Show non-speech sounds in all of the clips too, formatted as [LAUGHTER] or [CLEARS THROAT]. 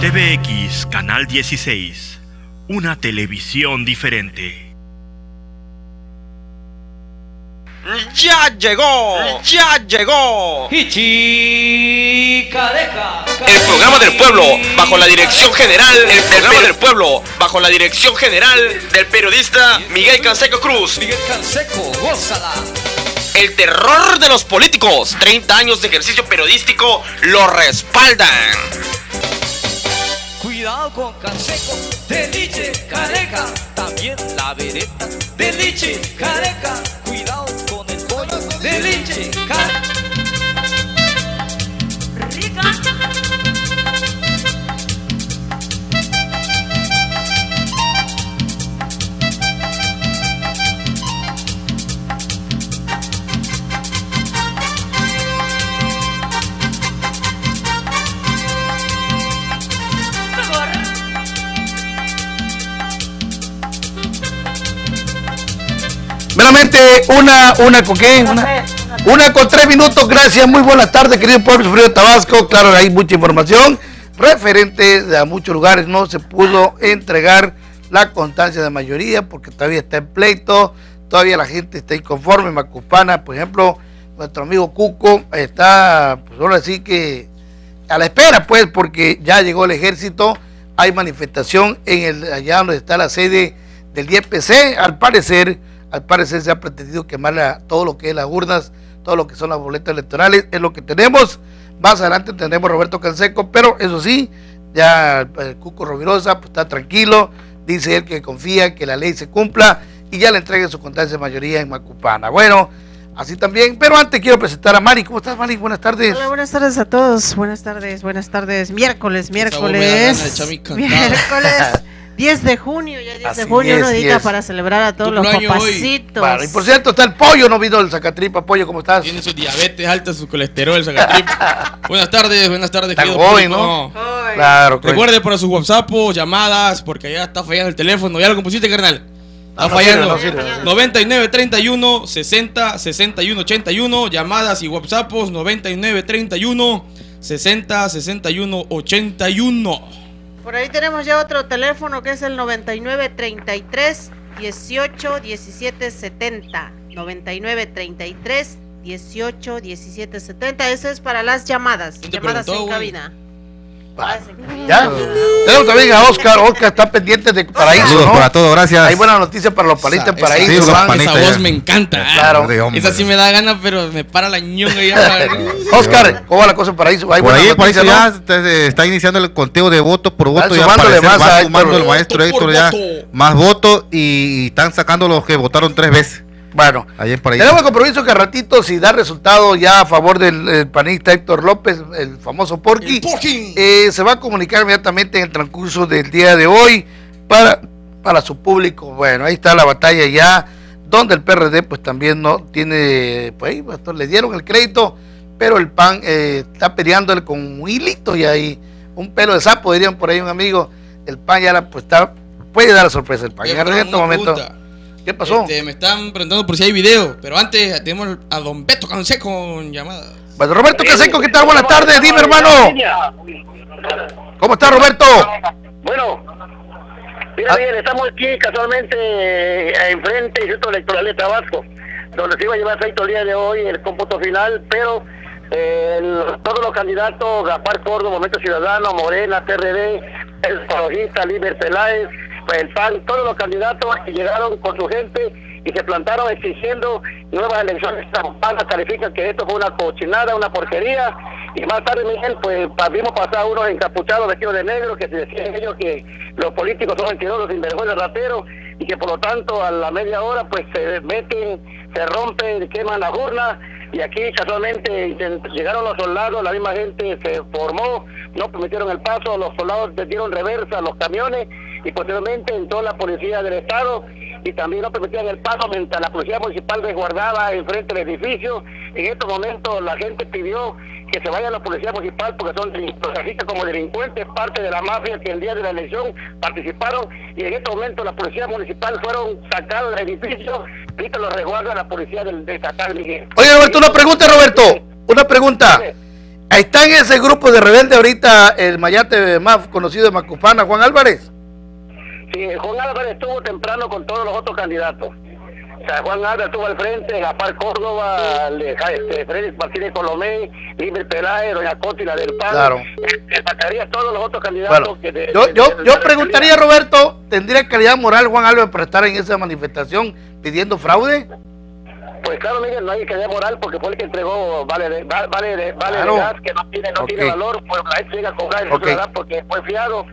TVX Canal 16, una televisión diferente. ¡Ya llegó! ¡Ya llegó! El programa del pueblo, bajo la dirección general, el programa del pueblo, bajo la dirección general del periodista Miguel Canseco Cruz. Miguel Canseco, gózala. El terror de los políticos, 30 años de ejercicio periodístico lo respaldan. Cuidado con Canseco, de Liche, Careca, también la vereta, de Liche, Careca, Meramente una, una con qué? Una, una con tres minutos, gracias, muy buenas tardes, querido pueblo frío de Tabasco. Claro, hay mucha información referente a muchos lugares, no se pudo entregar la constancia de mayoría porque todavía está en pleito, todavía la gente está inconforme. Macupana, por ejemplo, nuestro amigo Cuco está, pues ahora sí que a la espera, pues, porque ya llegó el ejército, hay manifestación en el allá donde está la sede del IEPC, al parecer al parecer se ha pretendido quemar todo lo que es las urnas, todo lo que son las boletas electorales, es lo que tenemos. Más adelante tendremos a Roberto Canseco, pero eso sí, ya el Cuco Rovirosa pues, está tranquilo, dice él que confía que la ley se cumpla y ya le entregue su constancia de mayoría en Macupana. Bueno, así también, pero antes quiero presentar a Mari. ¿Cómo estás, Mari? Buenas tardes. Hola, buenas tardes a todos. Buenas tardes, buenas tardes. Miércoles, miércoles. [LAUGHS] Miércoles. 10 de junio, ya 10 de junio, es, día para celebrar a todos los papacitos. Bueno, y por cierto, está el pollo, no vino el sacatripa, pollo, ¿cómo estás? Tiene su diabetes alta, su colesterol, el sacatripa. [LAUGHS] buenas tardes, buenas tardes, está joven, ¿no? Claro, Recuerde para sus WhatsApp, llamadas, porque ya está fallando el teléfono. ¿Ya lo compusiste, carnal? Está fallando. 99 31 60 61 81. Llamadas y WhatsAppos 99 31 60 61 81. Por ahí tenemos ya otro teléfono que es el 9933 18 17 70. 9933 18 17 70. Eso es para las llamadas. Llamadas en cabina. Ya. Tenemos también a Oscar. Oscar está pendiente de Paraíso. Saludos para todos, gracias. Hay buena noticia para los palitos en Paraíso. Esa, esa, voz me encanta. Claro. Esa sí me da ganas, pero me para la ñonga ya. [LAUGHS] Oscar, ¿cómo va la cosa en Paraíso? Hay por ahí Paraíso ya está iniciando el conteo de votos por voto. Ya más va sumando el maestro Héctor ya más votos y están sacando los que votaron tres veces. Bueno, tenemos el compromiso que a ratito, si da resultado ya a favor del panista Héctor López, el famoso Porky, eh, se va a comunicar inmediatamente en el transcurso del día de hoy para, para su público. Bueno, ahí está la batalla ya, donde el PRD pues también no tiene, pues, pues le dieron el crédito, pero el PAN eh, está peleándole con un hilito y ahí, un pelo de sapo, dirían por ahí un amigo, el PAN ya la, pues está, puede dar la sorpresa el PAN. En este momento... ¿Qué pasó? Este, me están preguntando por si hay video, pero antes tenemos a don Beto Canseco con llamada. Bueno, Roberto Canseco, ¿qué tal? Buenas tardes, dime hermano. ¿Cómo está Roberto? Bueno, mira ah. bien, estamos aquí casualmente eh, enfrente del Centro Electoral de Tabasco, donde se iba a llevar efecto el día de hoy el cómputo final, pero eh, todos los candidatos, Gaspar Córdoba, Momento Ciudadano, Morena, TRD, el ecologista, Liber Peláez, el PAN, todos los candidatos llegaron con su gente y se plantaron exigiendo nuevas elecciones. PAN califican que esto fue una cochinada, una porquería. Y más tarde, Miguel, pues vimos pasar unos encapuchados vestidos de negro que se decían ellos que los políticos son mentirosos, sinvergüenza, rateros y que por lo tanto a la media hora pues se meten, se rompen, queman las urnas y aquí casualmente llegaron los soldados, la misma gente se formó, no permitieron el paso, los soldados metieron reversa los camiones y posteriormente entró la policía del Estado y también no permitían el paso mientras la policía municipal resguardaba enfrente del edificio. En estos momentos la gente pidió que se vaya la policía municipal porque son como delincuentes, parte de la mafia que el día de la elección participaron y en estos momentos la policía municipal fueron sacados del edificio, ahorita los resguarda la policía del, de estatal Miguel. Oye Roberto, una pregunta Roberto, una pregunta. Está en ese grupo de rebelde ahorita el mayate más conocido de Macupana, Juan Álvarez. Sí, Juan Álvarez estuvo temprano con todos los otros candidatos. O sea, Juan Álvarez estuvo al frente, Gaspar Córdoba, este, Félix Martínez Colomé, Limer Peláez, Doña Coti, la del PAN. Claro. Eh, sacaría todos los otros candidatos. que yo yo, yo preguntaría, Roberto, ¿tendría calidad moral Juan Álvarez para estar en esa manifestación pidiendo fraude? Pues claro, Miguel, no hay dar moral porque fue el que entregó vale de, vale de, vale de gas que no tiene, no tiene valor, pues la gente llega a cobrar okay. porque fue fiado.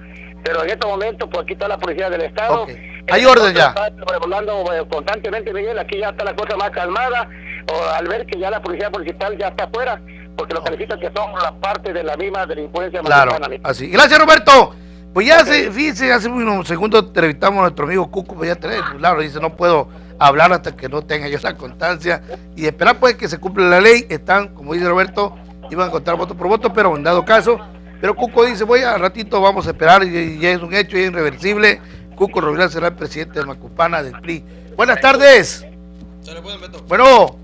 Pero en este momento, pues aquí está la policía del Estado. Hay orden ya. Está eh, constantemente, Miguel, aquí ya está la cosa más calmada. O, al ver que ya la policía municipal ya está afuera, porque lo califican que son la parte de la misma delincuencia claro, así. Gracias, Roberto. Pues ya se, fíjese, hace unos segundos entrevistamos a nuestro amigo Cuco, pues ya tenés, claro, dice, no puedo hablar hasta que no tenga yo la constancia y esperar pues que se cumpla la ley. Están, como dice Roberto, iban a contar voto por voto, pero en dado caso, pero Cuco dice, voy a ratito, vamos a esperar, y ya es un hecho, y es irreversible. Cuco Rovira será el presidente de Macupana del PRI. Buenas tardes. Bueno,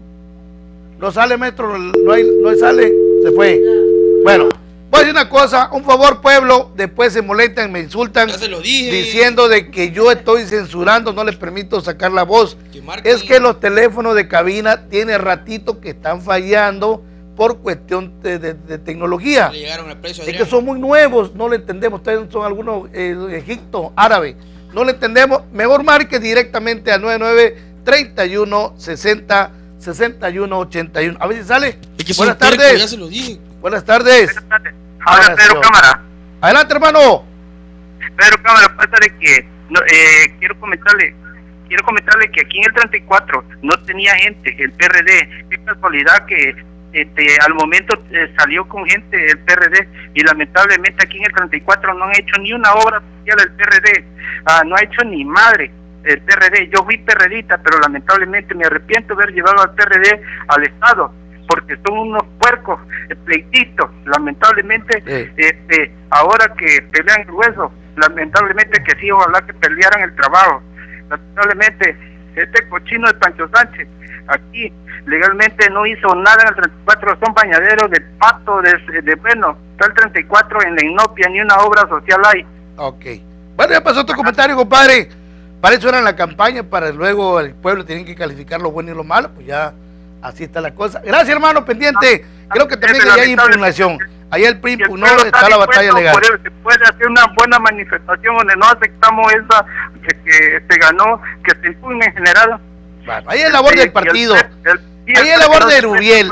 no sale Metro, no hay, no sale, se fue. Bueno. Voy a decir una cosa, un favor pueblo, después se molestan, me insultan, diciendo de que yo estoy censurando, no les permito sacar la voz. es que los teléfonos de cabina tiene ratito que están fallando por cuestión de, tecnología. es que son muy nuevos, no le entendemos, ustedes son algunos eh, Egipto, árabe, no le entendemos. Mejor marque directamente al 99 31 60 61 81. A ver si sale. Buenas tardes. Ya se lo dije. Buenas tardes. Buenas tardes. Ahora, Pedro Cámara. Adelante, hermano. Pedro Cámara, pasa de que eh, quiero comentarle quiero comentarle que aquí en el 34 no tenía gente, el PRD. Qué casualidad que este, al momento eh, salió con gente el PRD y lamentablemente aquí en el 34 no han hecho ni una obra social del PRD, ah, no ha hecho ni madre el PRD. Yo fui PRDita, pero lamentablemente me arrepiento de haber llevado al PRD al Estado porque son unos puercos pleititos, lamentablemente, este, ahora que pelean el hueso, lamentablemente que sí, ojalá que pelearan el trabajo, lamentablemente, este cochino de Pancho Sánchez, aquí legalmente no hizo nada en el 34, son bañaderos de pato, de, de bueno, está el 34 en la inopia, ni una obra social hay. Ok. Bueno, ya pasó otro comentario, compadre. Para eso era la campaña, para luego el pueblo tienen que calificar lo bueno y lo malo, pues ya Así está la cosa. Gracias, hermano, pendiente. Creo que también que hay impugnación. Ahí el PRI no está, la batalla legal. Se puede hacer una buena manifestación donde no aceptamos esa que, se ganó, que se impugne en general. ahí es labor del partido. ahí es labor de Rubiel.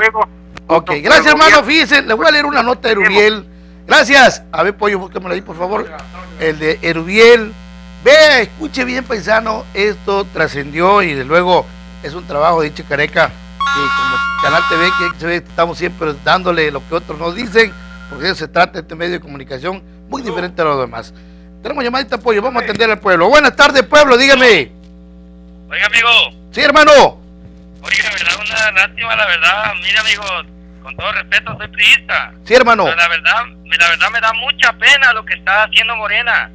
Ok, gracias, hermano. Fíjense, le voy a leer una nota de Rubiel. Gracias. A ver, pollo, búsquemela ahí, por favor. El de Erubiel. Vea, escuche bien, paisano. Esto trascendió y de luego es un trabajo de Careca como Canal TV, que estamos siempre dándole lo que otros nos dicen, porque eso se trata de este medio de comunicación muy diferente a los demás. Tenemos llamadita apoyo, vamos a atender al pueblo. Buenas tardes, pueblo, dígame. Oiga, amigo. Sí, hermano. Oiga, verdad, una lástima, la verdad. Mira, amigo, con todo respeto, soy priista. Sí, hermano. la verdad, la verdad me da mucha pena lo que está haciendo Morena.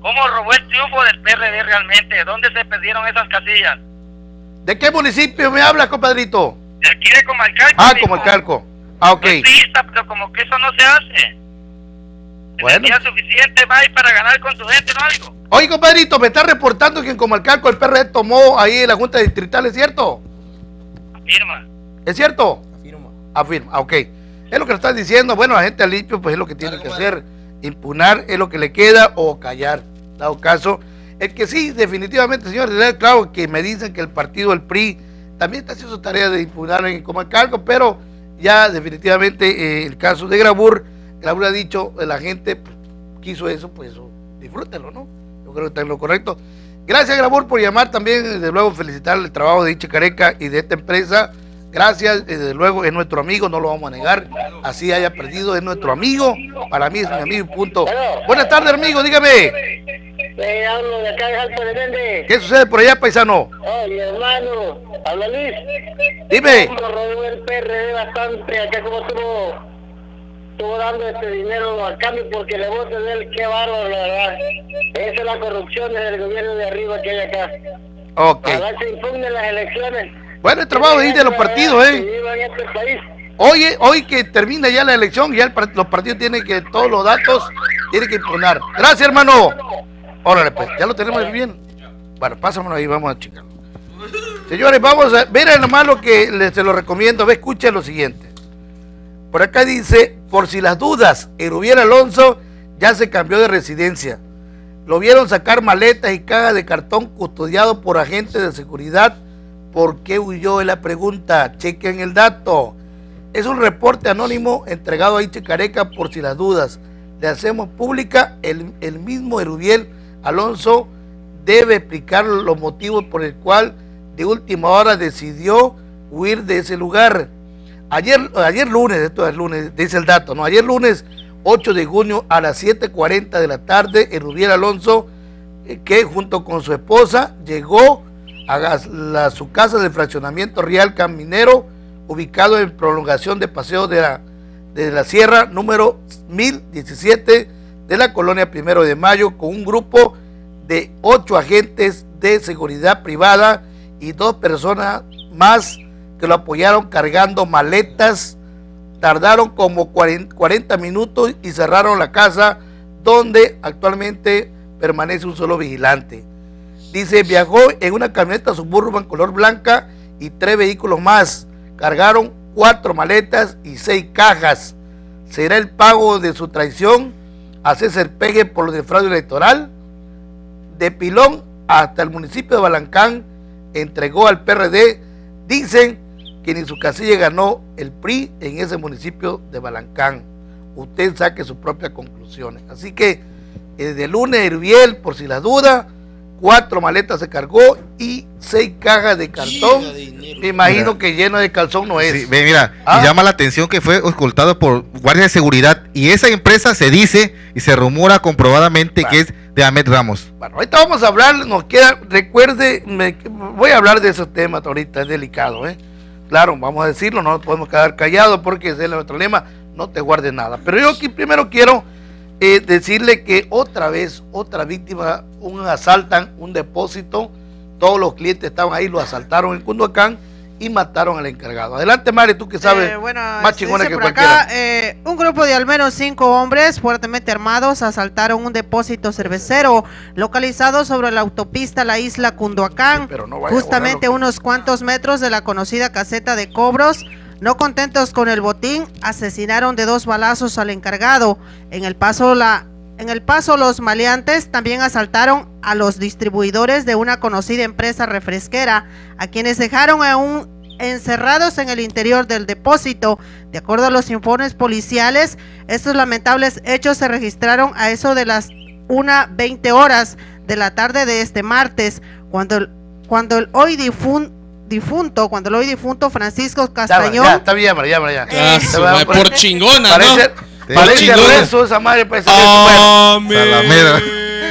¿Cómo robó el triunfo del PRD realmente? ¿Dónde se perdieron esas casillas? ¿De qué municipio me habla, compadrito? De aquí de Comalcalco. Ah, Comalcalco. Ah, ok. pero como que eso no se hace. Bueno. suficiente más para ganar con su gente, ¿no algo? Oye, compadrito, me está reportando que en Comalcalco el PRD tomó ahí la Junta Distrital, ¿es cierto? Afirma. ¿Es cierto? Afirma. Afirma, ok. Es lo que le estás diciendo. Bueno, la gente al limpio, pues es lo que tiene que hacer. Impunar es lo que le queda o callar. Dado caso, el que sí, definitivamente, señor, claro que me dicen que el partido, el PRI, también está haciendo su tarea de impugnar en Comalcalco, pero ya definitivamente eh, el caso de Grabur, Grabur ha dicho, la gente quiso eso, pues disfrútenlo, ¿no? Yo creo que está en lo correcto. Gracias, Grabur, por llamar también, desde luego felicitar el trabajo de Iche Careca y de esta empresa. Gracias, desde luego es nuestro amigo, no lo vamos a negar. Así haya perdido, es nuestro amigo. Para mí es mi amigo, punto. Buenas tardes, amigo, dígame. Eh, hablo de acá de. ¿Qué sucede por allá, paisano? Oh, mi hermano, habla Luis. Dime. Como robó el PRD bastante, acá como estuvo, estuvo dando este dinero al cambio porque le voy a tener qué bárbaro, la verdad. Esa es la corrupción del gobierno de arriba que hay acá. Ok. Para se impugnen las elecciones. Bueno, el trabajo de, de los partidos, ¿eh? En este. Hoy, hoy que termina ya la elección, ya los partidos tienen que, todos los datos tienen que imponer. Gracias, hermano. Órale, pues, ya lo tenemos bien. Bueno, pásamelo ahí, vamos a checarlo. Señores, vamos a ver nomás lo que les, se lo recomiendo. Ve, escuchen lo siguiente. Por acá dice, por si las dudas, Erubiel Alonso ya se cambió de residencia. Lo vieron sacar maletas y cajas de cartón custodiado por agentes de seguridad. ¿Por qué huyó? Es la pregunta. Chequen el dato. Es un reporte anónimo entregado a Iche Careca por si las dudas. Le hacemos pública el, el mismo Erubiel Alonso debe explicar los motivos por el cual de última hora decidió huir de ese lugar. Ayer, ayer lunes, esto es lunes, dice el dato, ¿no? Ayer lunes 8 de junio a las 7.40 de la tarde, Erubiel Alonso, eh, que junto con su esposa llegó a su casa de fraccionamiento Real Caminero, ubicado en prolongación de paseo de la Sierra número 1017 de la colonia Primero de Mayo, con un grupo de ocho agentes de seguridad privada y dos personas más que lo apoyaron cargando maletas. Tardaron como 40 minutos y cerraron la casa donde actualmente permanece un solo vigilante. Dice, viajó en una camioneta suburban color blanca y tres vehículos más. Cargaron cuatro maletas y seis cajas. ¿Será el pago de su traición a César Pegue por el fraude electoral? de Pilón hasta el municipio de Balancán entregó al PRD. Dicen que ni su casilla ganó el PRI en ese municipio de Balancán. Usted saque sus propias conclusiones. Así que desde el lunes, Herbiel, por si la duda, cuatro maletas se cargó y seis cajas de cartón. Me imagino que lleno de calzón no es. mira, ¿Ah? llama la atención que fue ocultado por guardias de seguridad y esa empresa se dice y se rumora comprobadamente que es de Ahmed Ramos. Bueno, ahorita vamos a hablar, nos queda, recuerde, voy a hablar de esos temas ahorita, es delicado, ¿eh? Claro, vamos a decirlo, no podemos quedar callados porque ese es nuestro lema, no te guardes nada. Pero yo aquí primero quiero eh, decirle que otra vez, otra víctima, un asaltan un depósito, todos los clientes estaban ahí, lo [LAUGHS] asaltaron en Cunduacán y mataron al encargado. Adelante, Mari, tú que sabes eh, más chingona que cualquiera. Eh, un grupo de al menos cinco hombres fuertemente armados asaltaron un depósito cervecero localizado sobre la autopista La Isla Cunduacán, justamente unos cuantos metros de la conocida caseta de cobros no contentos con el botín, asesinaron de dos balazos al encargado. En el paso la en el paso los maleantes también asaltaron a los distribuidores de una conocida empresa refresquera, a quienes dejaron aún encerrados en el interior del depósito. De acuerdo a los informes policiales, estos lamentables hechos se registraron a eso de las 1.20 horas de la tarde de este martes, cuando el, cuando el hoy difunto difunto, cuando lo hoy difunto Francisco Castañón. Ya, está bien, ya, ya. ya. por chingona, parece, ¿no? Parece rezo esa madre. Parece bueno,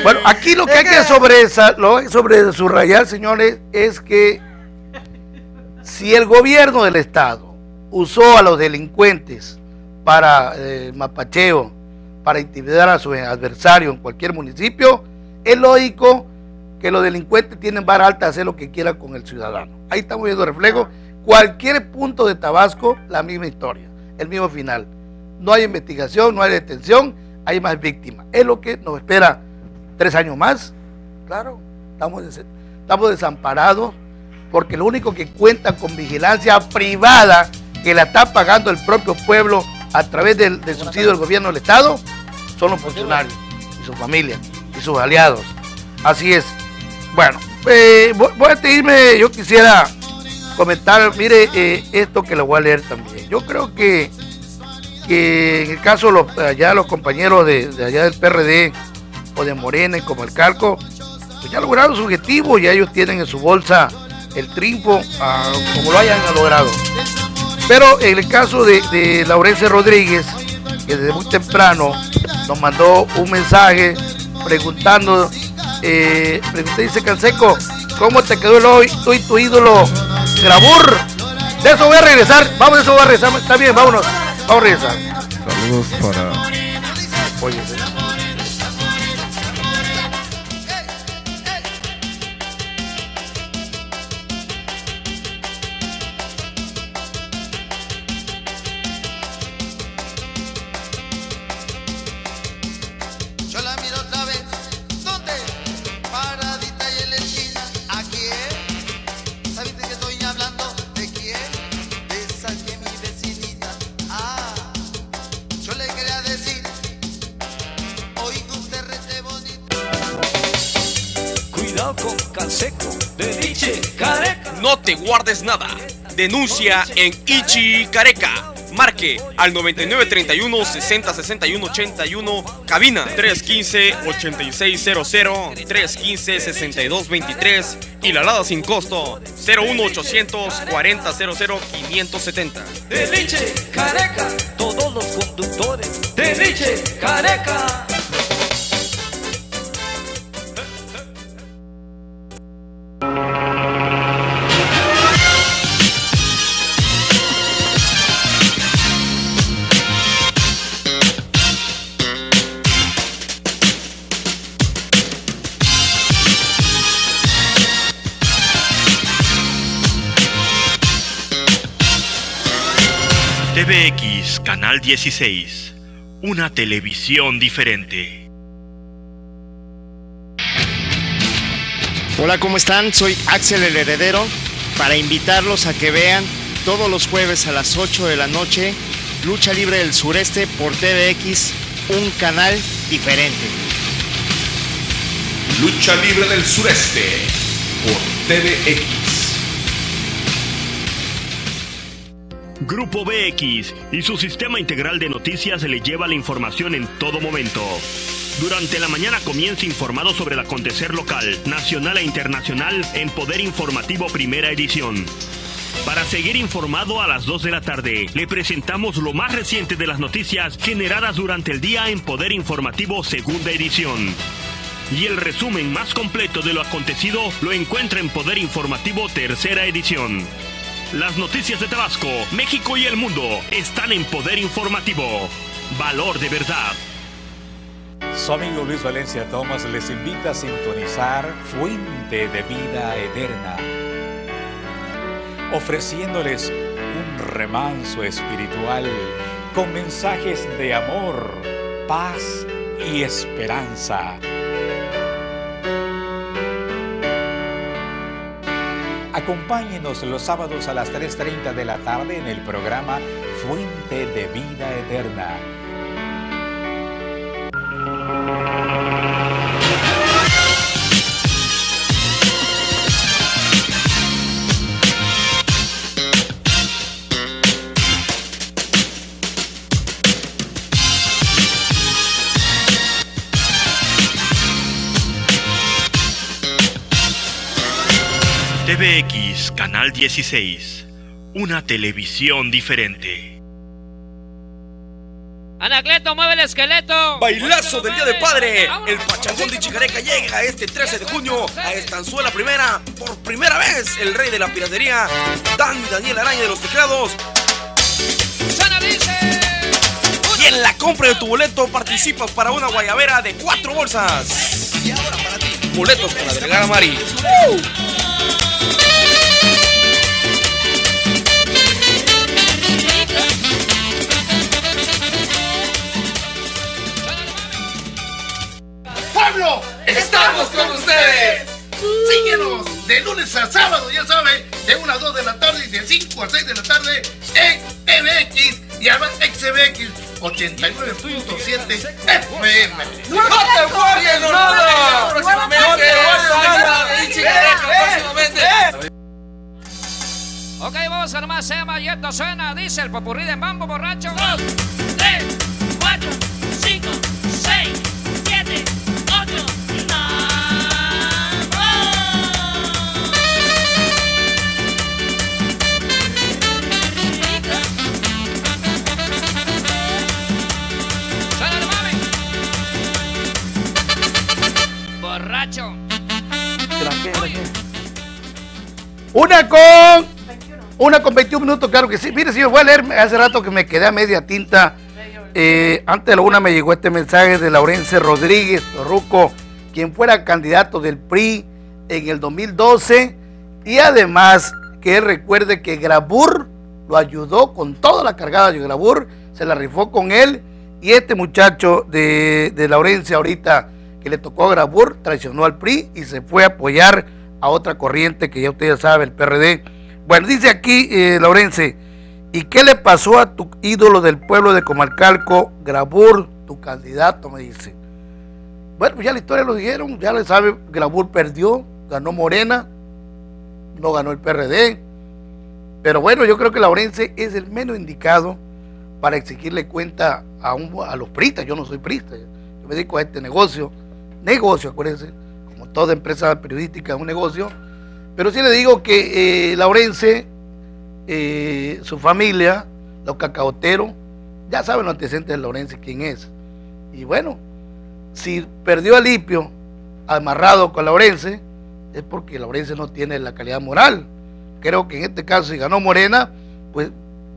bueno, aquí lo que hay que sobre, sobre subrayar, señores, es que si el gobierno del Estado usó a los delincuentes para eh, mapacheo, para intimidar a su adversario en cualquier municipio, es lógico que los delincuentes tienen vara alta a hacer lo que quieran con el ciudadano. Ahí estamos viendo reflejo. Cualquier punto de Tabasco, la misma historia, el mismo final. No hay investigación, no hay detención, hay más víctimas. Es lo que nos espera tres años más. Claro, estamos, estamos desamparados porque lo único que cuenta con vigilancia privada que la está pagando el propio pueblo a través del, del subsidio del gobierno del Estado son los funcionarios y sus familias y sus aliados. Así es. Bueno, eh, voy a pedirme, yo quisiera comentar, mire, eh, esto que lo voy a leer también. Yo creo que, que en el caso de los, allá los compañeros de, allá del PRD o de Morena como el Calco, pues ya lograron su objetivo, ya ellos tienen en su bolsa el triunfo, como lo hayan logrado. Pero en el caso de, de Laurencia Rodríguez, que desde muy temprano nos mandó un mensaje preguntando eh, dice Canseco, ¿cómo te quedó el hoy? Tú y tu ídolo Grabur. De eso voy a regresar. Vamos, de eso voy a regresar. Está bien, vámonos. Vamos a regresar. Saludos para. Oye, No Denuncia en Ichi Careca. Marque al 9931 60 61 81, cabina 315 8600 315 6223 y la alada sin costo 01800 40 00 570. De Careca, todos los conductores de Careca. 16, una televisión diferente. Hola, ¿cómo están? Soy Axel el Heredero para invitarlos a que vean todos los jueves a las 8 de la noche Lucha Libre del Sureste por TVX, un canal diferente. Lucha Libre del Sureste por TVX. Grupo BX y su sistema integral de noticias le lleva la información en todo momento. Durante la mañana comienza informado sobre el acontecer local, nacional e internacional en Poder Informativo Primera Edición. Para seguir informado a las 2 de la tarde, le presentamos lo más reciente de las noticias generadas durante el día en Poder Informativo Segunda Edición. Y el resumen más completo de lo acontecido lo encuentra en Poder Informativo Tercera Edición. Las noticias de Tabasco, México y el mundo están en Poder Informativo. Valor de verdad. Su amigo Luis Valencia Thomas les invita a sintonizar Fuente de Vida Eterna, ofreciéndoles un remanso espiritual con mensajes de amor, paz y esperanza Acompáñenos los sábados a las 3.30 de la tarde en el programa Fuente de Vida Eterna. Canal 16, una televisión diferente. Anacleto, mueve el esqueleto. Bailazo del Día del Padre. El Pachangón de Chicareca llega este 13 de junio a Estanzuela Primera. Por primera vez, el rey de la piratería, Dan Daniel Araña de los teclados. Y en la compra de tu boleto participas para una guayabera de cuatro bolsas. Y ahora para ti, boletos con Mari. estamos con ustedes. Síguenos de lunes a sábado, ya sabe, de 1 a 2 de la tarde y de 5 a 6 de la tarde en MX y además XBX 89.7 FM. ¡No te guardes nada! ¡Próximamente! ¡Próximamente! Ok, vamos a nomás, se llama y esto suena, dice el popurrí de mambo borracho. 2, 3, 4, Una con. Una con 21 minutos, claro que sí. Mire, si yo voy a leer hace rato que me quedé a media tinta. Eh, antes de la una me llegó este mensaje de Laurence Rodríguez Torruco, quien fuera candidato del PRI en el 2012. Y además que recuerde que Grabur lo ayudó con toda la cargada de Grabur, se la rifó con él. Y este muchacho de, de Laurencia ahorita que le tocó a Grabur traicionó al PRI y se fue a apoyar a otra corriente que ya usted ya sabe, el PRD. Bueno, dice aquí eh, Laurence, ¿y qué le pasó a tu ídolo del pueblo de Comalcalco, Grabur, tu candidato? Me dice. Bueno, pues ya la historia lo dijeron, ya le sabe, Grabur perdió, ganó Morena, no ganó el PRD. Pero bueno, yo creo que Laurense es el menos indicado para exigirle cuenta a, un, a los pristas. Yo no soy prista, yo me dedico a este negocio. Negocio, acuérdense, toda empresa periodística es un negocio. Pero sí le digo que eh, Laurense, eh, su familia, los cacaoteros, ya saben los antecedentes de Laurense quién es. Y bueno, si perdió a Lipio amarrado con Laurense, es porque Laurense no tiene la calidad moral. Creo que en este caso, si ganó Morena, pues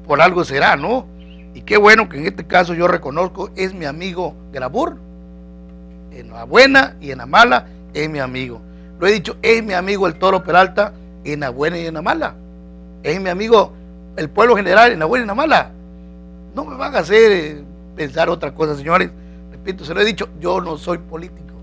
por algo será, ¿no? Y qué bueno que en este caso yo reconozco, es mi amigo Grabur. En la buena y en la mala, es mi amigo. Lo he dicho, es mi amigo el Toro Peralta, en la buena y en la mala. Es mi amigo el pueblo general, en la buena y en la mala. No me van a hacer eh, pensar otra cosa, señores. Repito, se lo he dicho, yo no soy político.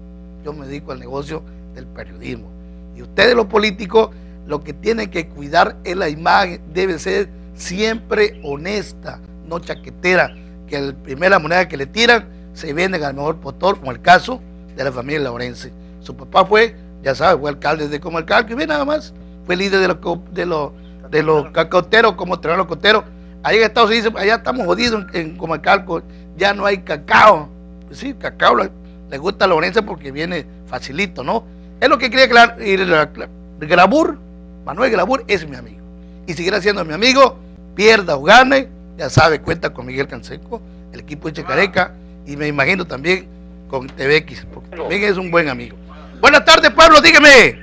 Yo me dedico al negocio del periodismo. Y ustedes los políticos lo que tienen que cuidar es la imagen, debe ser siempre honesta, no chaquetera, que la primera moneda que le tiran se venden al mejor postor, como el caso de la familia Laurense. Su papá fue, ya sabes, fue alcalde de Comalcalco y ve nada más, fue líder de los de los de los cacaoteros, como los coteros. Ahí en Estados Unidos, allá estamos jodidos en, Comalcalco, ya no hay cacao. Pues sí, cacao le, gusta a Laurense porque viene facilito, ¿no? Es lo que quería aclarar. Y Grabur Manuel Grabur es mi amigo. Y seguirá siendo mi amigo, pierda o gane, ya sabe, cuenta con Miguel Canseco, el equipo de Checareca, y me imagino también con TVX, porque también es un buen amigo. Buenas tardes, Pablo, dígame.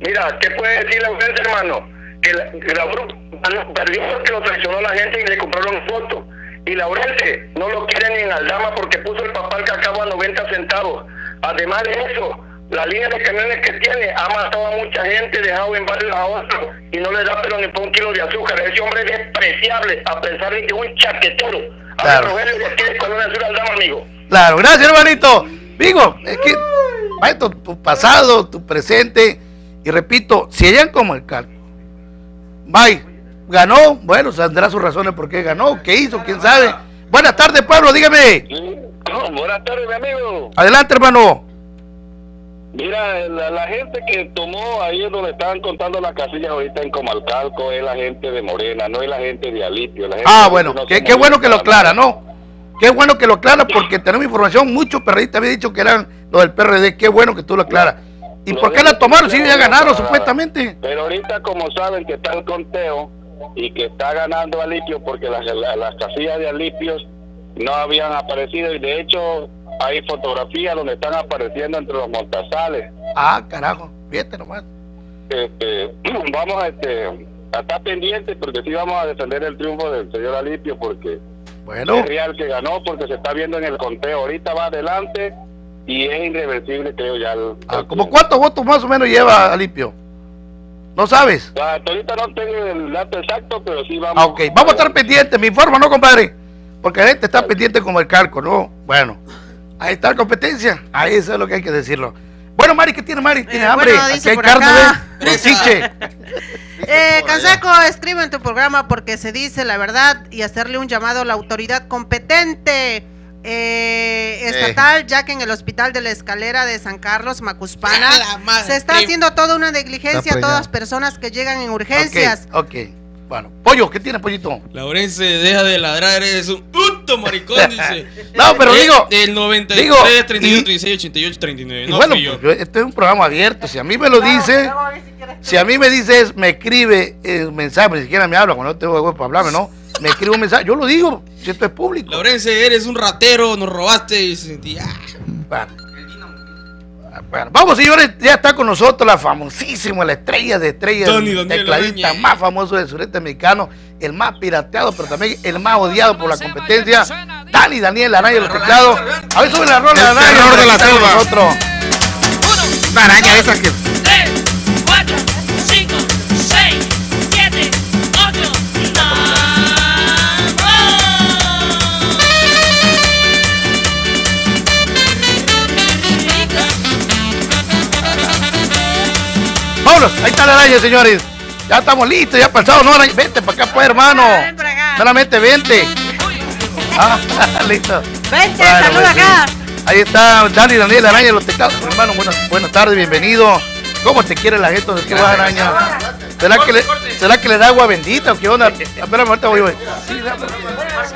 Mira, ¿qué puede decir la gente, hermano? Que Grabur perdió porque lo traicionó la gente y le compraron fotos. Y Laurente no lo quiere ni en Aldama porque puso el papal que acaba a 90 centavos. Además de eso, la línea de camiones que tiene ha matado a mucha gente, dejado en varios a otros y no le da pero ni por un kilo de azúcar. Ese hombre es despreciable, a pesar de que es un chaquetero. A ver, Rogelio, ¿qué con una azul al dama, amigo? Claro, gracias, hermanito. Digo, es que, maestro, tu pasado, tu presente, y repito, si hayan como el calco, bye, ganó, bueno, tendrá sus razones por qué ganó, qué hizo, quién sabe. Buenas tardes, Pablo, dígame. Buenas tardes, mi amigo. Adelante, hermano. Mira, la, gente que tomó ahí es donde estaban contando las casillas ahorita en Comalcalco es la gente de Morena, no es la gente de Alipio. ah, bueno, qué, bueno que lo aclara, ¿no? Qué bueno que lo aclara porque tenemos información, muchos perredistas habían dicho que eran los del PRD, qué bueno que tú lo aclaras. ¿Y por qué la tomaron si ya ganaron supuestamente? Pero ahorita como saben que está el conteo y que está ganando Alipio porque las, las casillas de Alipios no habían aparecido y de hecho hay fotografías donde están apareciendo entre los montazales. Ah, carajo, fíjate nomás. Este, [CLEARS THROAT] vamos a, este, a estar pendientes porque sí vamos a defender el triunfo del señor Alipio porque bueno. es real que ganó porque se está viendo en el conteo. Ahorita va adelante y es irreversible, creo ya. ah, ¿Como cuántos votos más o menos lleva Alipio? ¿No sabes? Ah, ahorita no tengo el dato exacto, pero sí vamos. Ah, ok, vamos a estar pendientes, me informa, ¿no, compadre? Porque la gente está pendiente como el calco, ¿no? Bueno. Ahí está la competencia. Ahí eso es lo que hay que decirlo. Bueno, Mari, ¿qué tiene Mari? ¿Tiene eh, hambre? Bueno, Aquí hay carne de [LAUGHS] eh, Canseco, escribe en tu programa porque se dice la verdad y hacerle un llamado a la autoridad competente eh, estatal, ya que en el hospital de la escalera de San Carlos, Macuspana, [LAUGHS] se está haciendo toda una negligencia a todas las personas que llegan en urgencias. Ok, okay. Bueno, pollo, ¿qué tiene pollito? Laurense, deja de ladrar, eres un puto maricón, [LAUGHS] dice. no, pero digo. El 93, digo, 31, 36, 88, 39. No, bueno, pues, este es un programa abierto. Si a mí me lo dice, si a mí me dices, me escribe el mensaje, ni siquiera me habla, cuando no tengo huevo para hablarme, ¿no? Me escribe un mensaje, yo lo digo, si esto es público. Laurense, eres un ratero, nos robaste y sentí. Ah. Bueno, vamos señores, ya está con nosotros la famosísima, la estrella de estrellas, el tecladista más famoso del sureste mexicano, el más pirateado, pero también el más odiado por la competencia, Dani Daniel Araya los teclados. A ver, sube la rola de Araya. de la selva. Una araña esa que... ahí está la araña, señores. Ya estamos listos, ya pasado, no, vente para acá, pues, hermano. Solamente vente. Ah, [LAUGHS] listo. Vente, saluda acá. Ahí está Dani Daniel Araña, los teclados. Hermano, buenas, buenas tardes, bienvenido. ¿Cómo te quiere la gente? ¿De qué vas, Araña? ¿Será, que le, ¿Será que le da agua bendita o qué onda? Espérame, ahorita voy, voy.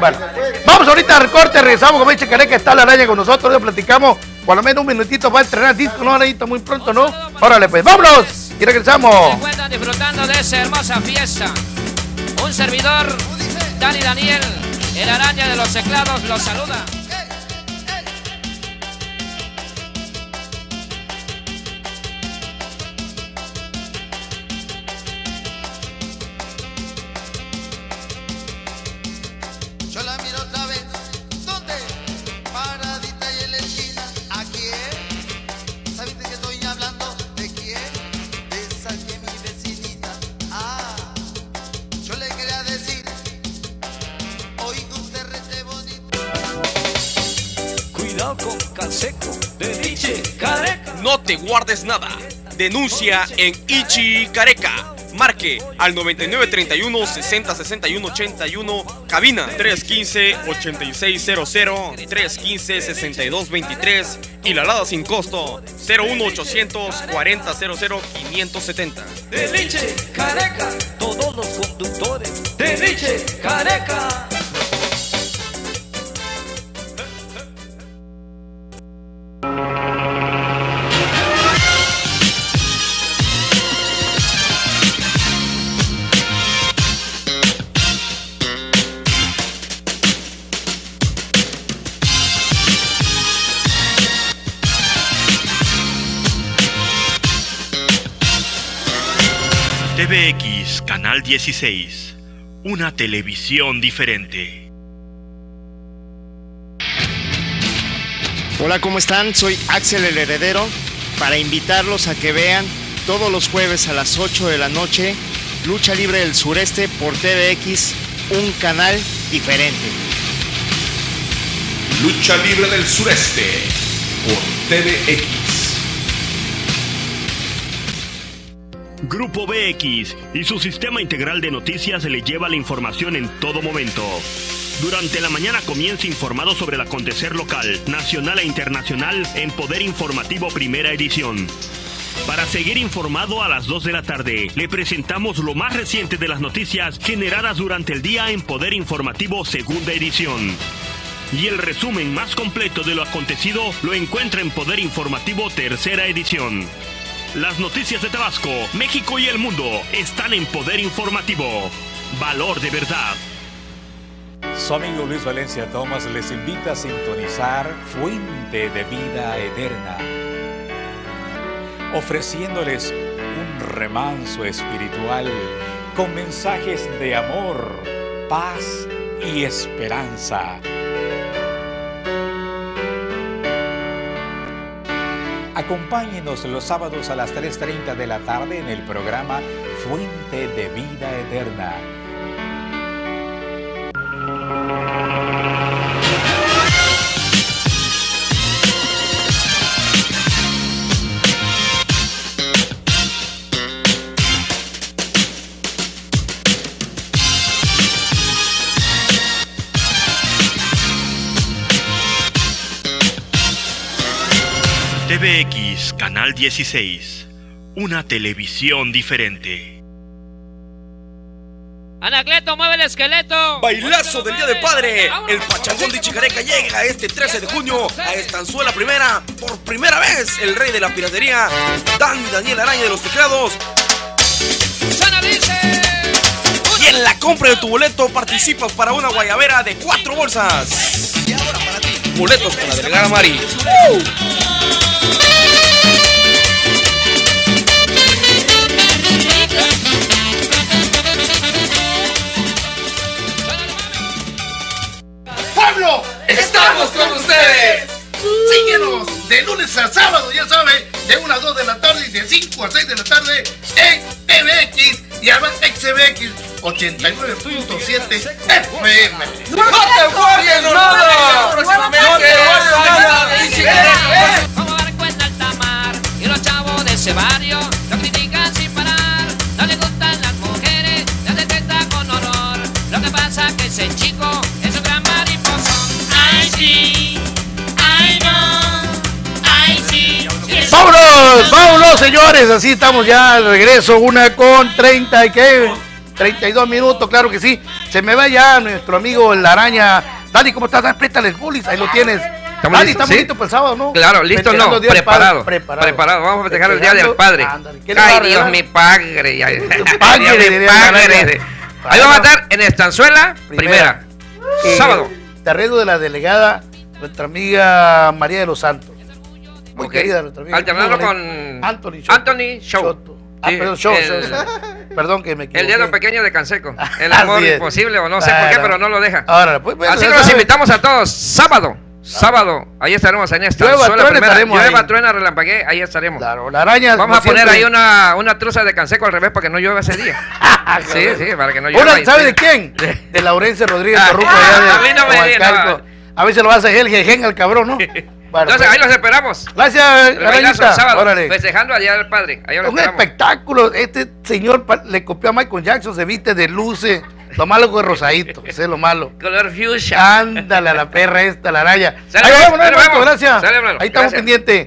Bueno, vamos ahorita al corte, regresamos con Meche Careca, está la araña con nosotros, ya platicamos, por lo menos un minutito va a entrenar disco, no, arañita, muy pronto, ¿no? Órale, pues, vámonos y regresamos. Se encuentran disfrutando de esa hermosa fiesta. Un servidor, Dani Daniel, el araña de los teclados, los saluda. Con Canseco, de Nietzsche, Careca. No te guardes nada. Denuncia en Ichi Careca. Marque al 9931 60 61 81, cabina 315 8600 315 6223 y la alada sin costo 01800 40 00 570. De Nietzsche, Careca. Todos los conductores, de Nietzsche, Careca. Canal 16. Una televisión diferente. Hola, ¿cómo están? Soy Axel el Heredero para invitarlos a que vean todos los jueves a las 8 de la noche Lucha Libre del Sureste por TVX, un canal diferente. Lucha Libre del Sureste por TVX. Grupo BX y su sistema integral de noticias le lleva la información en todo momento. Durante la mañana comienza informado sobre el acontecer local, nacional e internacional en Poder Informativo Primera Edición. Para seguir informado a las 2 de la tarde, le presentamos lo más reciente de las noticias generadas durante el día en Poder Informativo Segunda Edición. Y el resumen más completo de lo acontecido lo encuentra en Poder Informativo Tercera Edición. Las noticias de Tabasco, México y el mundo están en Poder Informativo. Valor de verdad. Su amigo Luis Valencia Thomas les invita a sintonizar Fuente de Vida Eterna, ofreciéndoles un remanso espiritual con mensajes de amor, paz y esperanza. Acompáñenos los sábados a las 3.30 de la tarde en el programa Fuente de Vida Eterna. Canal 16. Una televisión diferente. Anacleto, mueve el esqueleto. Bailazo del Día del Padre. El Pachangón de Chicareca llega este 13 de junio a Estanzuela Primera. Por primera vez, el rey de la piratería, Dan Daniel Araña de los teclados. Y en la compra de tu boleto participas para una guayabera de cuatro bolsas. Y ahora para ti. Boletos para delegar a Mari. ¡Pueblo! ¡Estamos con ustedes! Síguenos de lunes a sábado, ya sabe, de 1 a 2 de la tarde y de 5 a 6 de la tarde en TVX y además XBX 89.7 FM. ¡No te guardes nada! ¡No te guardes nada! Como barco en alta mar y los chavos de ese barrio lo critican sin parar. No les gustan las mujeres, las detesta con horror. Lo que pasa que ese chico ¡Vámonos! Vámonos, señores. Así estamos ya de regreso. Una con 30 y qué? 32 minutos, claro que sí. Se me va ya nuestro amigo la araña. Dani, ¿cómo estás? Préstale el bolis, ahí lo tienes. ¿Estamos Dani, listos? estamos ¿Sí? listos para el sábado, ¿no? Claro, listo, no, preparado, Preparado. preparado. Vamos a festejar el Día del Padre. Ándale, ¿qué le va a Ay, Dios, mi padre. Ay, [LAUGHS] padre, mi padre. Ahí vamos a estar en Estanzuela, primera. Eh, Sábado. Terreno de la delegada, nuestra amiga María de los Santos. Muy querida nuestra amiga. Alternando con. Anthony Show. Anthony Show. Ah, Sí, perdón, show, el- show, show. Perdón que me equivoqué. El dedo pequeño de Canseco. [LAUGHS] El amor imposible, o no sé por qué, pero no lo deja. Ahora, pues, bueno, Así que los invitamos a todos. Sábado. Sábado. Ahí estaremos en esta. Llueva, truena, primera. estaremos Llueva, ahí. truena, relampaguee. Ahí estaremos. Claro, la araña. Vamos a poner siempre- ahí una, una truza de Canseco al revés para que no llueva ese día. [LAUGHS] sí, sí, para que no llueva. Una, ¿Sabe de quién? [LAUGHS] De Laurencia Rodríguez Torruco [LAUGHS] allá de a mí no me A si lo hacer el jejen al cabrón, ¿no? Bueno, Entonces, pues, ahí los esperamos. Gracias, El bailazo el arañita. sábado. Órale. Festejando allá del padre. Ahí Un esperamos. espectáculo. Este señor le copió a Michael Jackson, se viste de luces. Lo malo es rosadito, ese es lo malo. Color fuchsia. Ándale a la perra esta, la araña. Ahí vamos, nos vemos, vamos. gracias. Sale, hermano. Ahí estamos pendientes.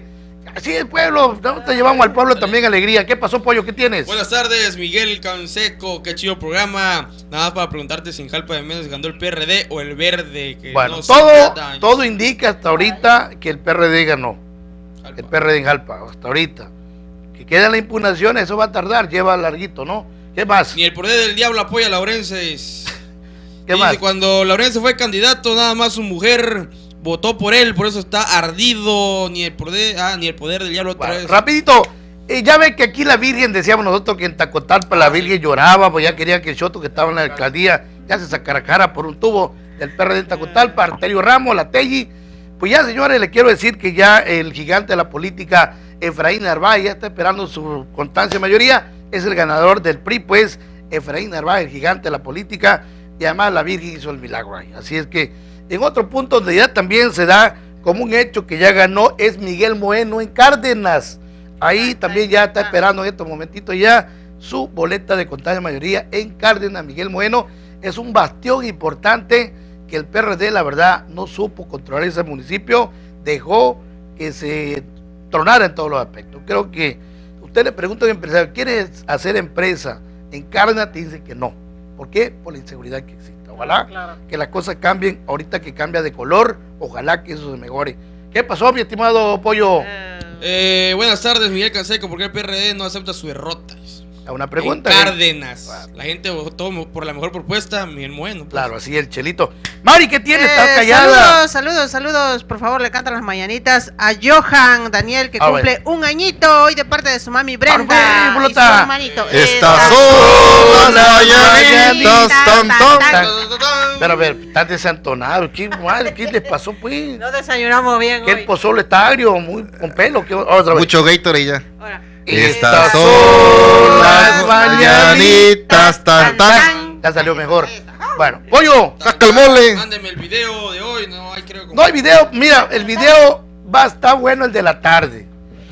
Así es, pueblo. ¿Dónde te llevamos al pueblo también alegría? ¿Qué pasó, pollo? ¿Qué tienes? Buenas tardes, Miguel Canseco. Qué chido programa. Nada más para preguntarte si en Jalpa de Menos ganó el PRD o el verde. Que Bueno, no todo, todo indica hasta ahorita que el PRD ganó. El PRD en Jalpa, hasta ahorita. Que queda la impugnación, eso va a tardar, lleva larguito, ¿no? ¿Qué más? Ni el poder del diablo apoya a Laurences. [LAUGHS] ¿Qué más? Cuando Laurences fue candidato, nada más su mujer votó por él, por eso está ardido. Ni el poder, ah, ni el poder del diablo otra Bueno, vez. rapidito, eh, ya ve que aquí la Virgen, decíamos nosotros que en Tacotalpa la Virgen lloraba, pues ya quería que el Choto que estaba en la alcaldía ya se sacara cara por un tubo del PRD en Tacotalpa, Arterio Ramos, la Telli. Pues ya, señores, le quiero decir que ya el gigante de la política, Efraín Narváez, ya está esperando su constancia mayoría, es el ganador del PRI, pues Efraín Narváez, el gigante de la política, y además la Virgen hizo el milagro ahí. Así es que en otro punto donde ya también se da como un hecho que ya ganó es Miguel Moeno en Cárdenas. Ahí también ya está esperando en estos momentitos ya su boleta de contagia mayoría en Cárdenas. Miguel Moeno es un bastión importante que el PRD, la verdad, no supo controlar ese municipio, dejó que se tronara en todos los aspectos. Creo que usted le pregunta a un empresario, ¿quieres hacer empresa en Cárdenas? Te dice que no. ¿Por qué? Por la inseguridad que existe. Ojalá que las cosas cambien ahorita que cambia de color, ojalá que eso se mejore. ¿Qué pasó, mi estimado Pollo? Eh, buenas tardes, Miguel Canseco. ¿Por qué el PRD no acepta su derrota? Una pregunta. En ¿eh? Cárdenas. La gente votó por la mejor propuesta, Miguel Bueno. Claro, así el chelito. Mari, ¿qué tiene? Estás Eh, callada. Saludos, saludos, saludos. Por favor, le cantan las mañanitas a Johan Daniel, que Ah, cumple un añito hoy de parte de su mami Brenda. y su bolota. hermanito. Estas son las mañanitas, tan, tan. Pero a ver, estás desantonado. ¿Qué, madre, ¿qué le pasó, pues? No desayunamos bien Que hoy. el pozole está agrio, muy con pelo. ¿qué? Otra vez. Mucho Gatorade ya. Estas son las mañanitas, tan, tan. Ya salió mejor. Bueno, pollo. Saca el mole. Mándeme el video de hoy. No, hay creo No hay video. Mira, el video va a estar bueno el de la tarde.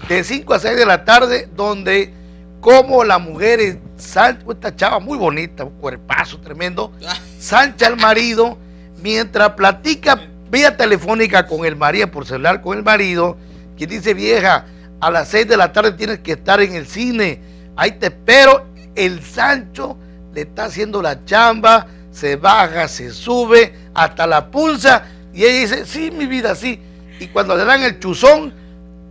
De 5 a 6 de la tarde, donde como la mujer, es- San- esta chava muy bonita, un cuerpazo tremendo, [LAUGHS] sancha al marido mientras platica vía telefónica con el marido, por celular con el marido, que dice, vieja, a las 6 de la tarde tienes que estar en el cine, ahí te espero. El Sancho le está haciendo la chamba, se baja, se sube hasta la pulsa, y ella dice, sí, mi vida, sí. Y cuando le dan el chuzón,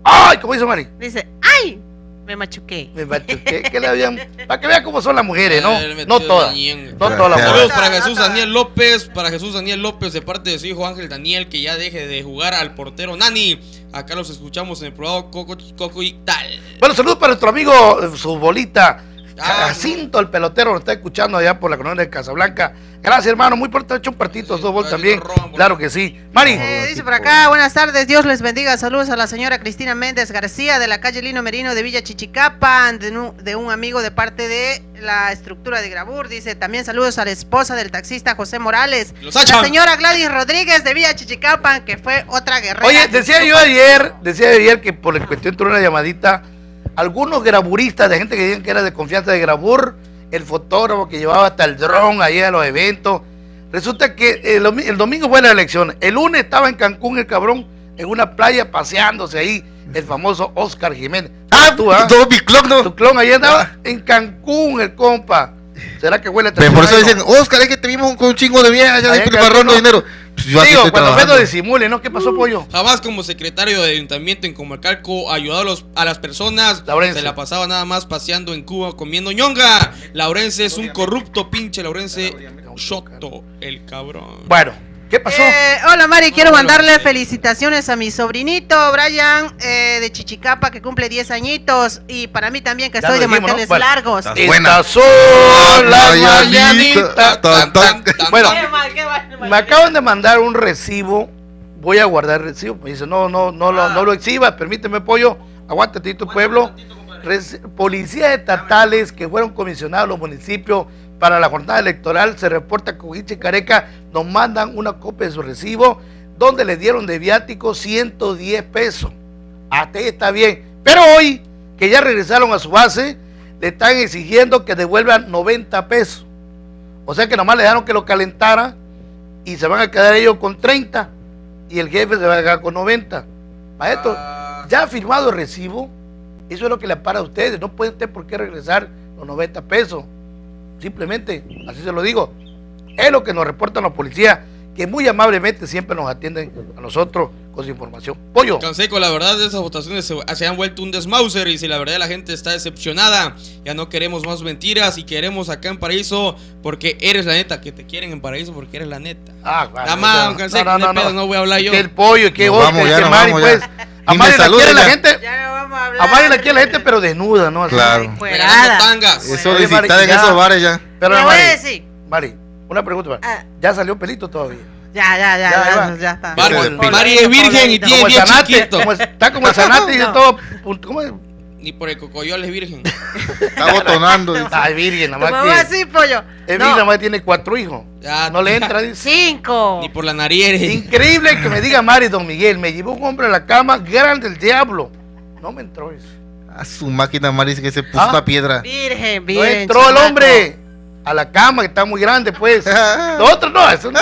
¡ay! Como dice Mari, Dice, ¡ay! Me machuqué. me machuqué, que le habían. Para que vean cómo son las mujeres, ¿no? No todas. No todas las Saludos mujeres. para Jesús Daniel López, para Jesús Daniel López de parte de su hijo Ángel Daniel, que ya deje de jugar al portero Nani. Acá los escuchamos en el programa Coco, Coco y tal. Bueno, saludos para nuestro amigo, eh, su bolita, Jacinto, el pelotero, lo está escuchando allá por la colonia de Casablanca. Gracias, hermano. Muy pronto ha hecho un partito, dos gol también. Claro que sí. Mari. Eh, dice por acá, buenas tardes, Dios les bendiga. Saludos a la señora Cristina Méndez García de la calle Lino Merino de Villa Chichicapan, de, de un amigo de parte de la estructura de Grabur. Dice también saludos a la esposa del taxista José Morales, Los la señora Gladys Rodríguez de Villa Chichicapan, que fue otra guerrera. Oye, decía yo ayer, decía ayer que por la cuestión entró una llamadita, algunos graburistas de gente que decían que era de confianza de Grabur, el fotógrafo que llevaba hasta el dron ahí a los eventos. Resulta que el, domi- el domingo fue la elección. El lunes estaba en Cancún el cabrón en una playa paseándose ahí el famoso Oscar Jiménez. Ah, tú, ¿ah? Todo mi clon, ¿no? Tu clon ahí andaba en Cancún, el compa. ¿Será que huele a por eso dicen, Oscar, es que te vimos con un chingo de viejas, Allá de dinero. Pues yo Digo, cuando menos disimule, ¿no? ¿Qué pasó, pollo? Jamás como secretario de ayuntamiento en Comalcalco ayudó a, los, a las personas. Se la pasaba nada más paseando en Cuba comiendo ñonga. Laurense es un corrupto pinche Laurense. Shoto, el cabrón. Bueno, ¿qué pasó? Eh, hola Mari, quiero mandarle felicitaciones a mi sobrinito Brian eh, de Chichicapa que cumple 10 añitos y para mí también que Ya estoy de dijimos, ¿no? manteles Bueno, largos. Estas buena. son las mañanitas. Bueno, me acaban de mandar un recibo. Voy a guardar el recibo. Me dice, no, no, no, lo, no lo exhibas, permíteme, pollo. Aguántate tu pueblo. Policías estatales que fueron comisionados a los municipios para la jornada electoral se reporta con Ichi Careca. Nos mandan una copia de su recibo donde le dieron de viático 110 pesos. Hasta ahí está bien. Pero hoy, que ya regresaron a su base, le están exigiendo que devuelvan 90 pesos. O sea que nomás le dejaron que lo calentara y se van a quedar ellos con 30 y el jefe se va a quedar con 90. Maestro, ya ha firmado el recibo, eso es lo que le para a ustedes. No pueden tener por qué regresar los 90 pesos. Simplemente, así se lo digo. Es lo que nos reportan los policías, que muy amablemente siempre nos atienden a nosotros con su información. Pollo. Canseco, la verdad, esas votaciones se, se han vuelto un desmauser y si la verdad la gente está decepcionada, ya no queremos más mentiras y queremos acá en Paraíso porque eres la neta, que te quieren en Paraíso porque eres la neta. Ah, Nada más, don Canseco, no, hay pedo, no voy a hablar yo. Que el pollo, que Oscar, vamos ya, que nos Mari, vamos pues. ya. A Mari la quiere la ya. gente. A Mari la quiere la gente, pero desnuda, ¿no? Así. Claro. Tangas. Es solicitada en ya. esos bares ya. Pero voy a Mari, decir. Mari, una pregunta. Mari. Ah. ¿Ya salió pelito todavía? Ya, ya, ya, Ya, ya, está. Mari es virgen y tiene Como el bien zanate, chiquito. como el- está como el zanate y [LAUGHS] todo. ¿Cómo es? Ni por el cocoyol es virgen. [LAUGHS] Está botonando. dice. Ay, virgen, nada ¿Cómo más va que. así, pollo? Es virgen, No, nada más tiene cuatro hijos. Ya, No le entra, dice. cinco. Ni por la nariz eres. Increíble que me diga Mari, don Miguel. Me llevó un hombre a la cama grande el diablo. No me entró eso. A su máquina, Mari, dice que se puso Ah. la piedra. Virgen, No virgen. entró el chamaco. hombre a la cama, que está muy grande, pues. [LAUGHS] Lo otro no, eso no.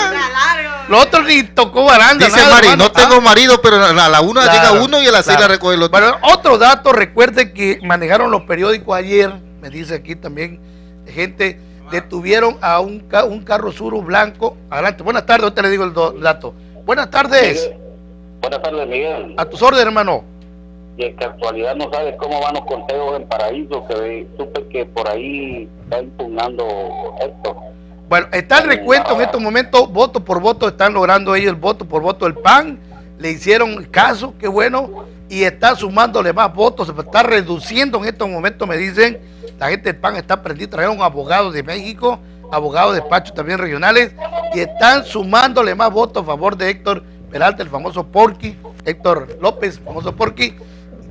Lo otro ni tocó baranda. Dice nada, Mari, hermano. no tengo Ah. marido, pero a la, una Claro, llega uno y a las seis claro. la recoge el otro. Bueno, otro dato, recuerde que manejaron los periódicos ayer, me dice aquí también gente, detuvieron a un, ca- un carro suru blanco. Adelante, buenas tardes, ahorita le digo el do- dato. Buenas tardes, Buenas tardes, Miguel. a tus órdenes, hermano. Y en casualidad no sabes cómo van los conteos en Paraíso, que supe que por ahí está impugnando esto. Bueno, está el recuento en estos momentos, voto por voto, están logrando ellos el voto por voto del PAN, le hicieron caso, qué bueno, y está sumándole más votos, se está reduciendo en estos momentos, me dicen, la gente del PAN está prendida, trajeron abogados de México, abogados de despachos también regionales, y están sumándole más votos a favor de Héctor Peralta, el famoso Porqui, Héctor López, famoso Porqui,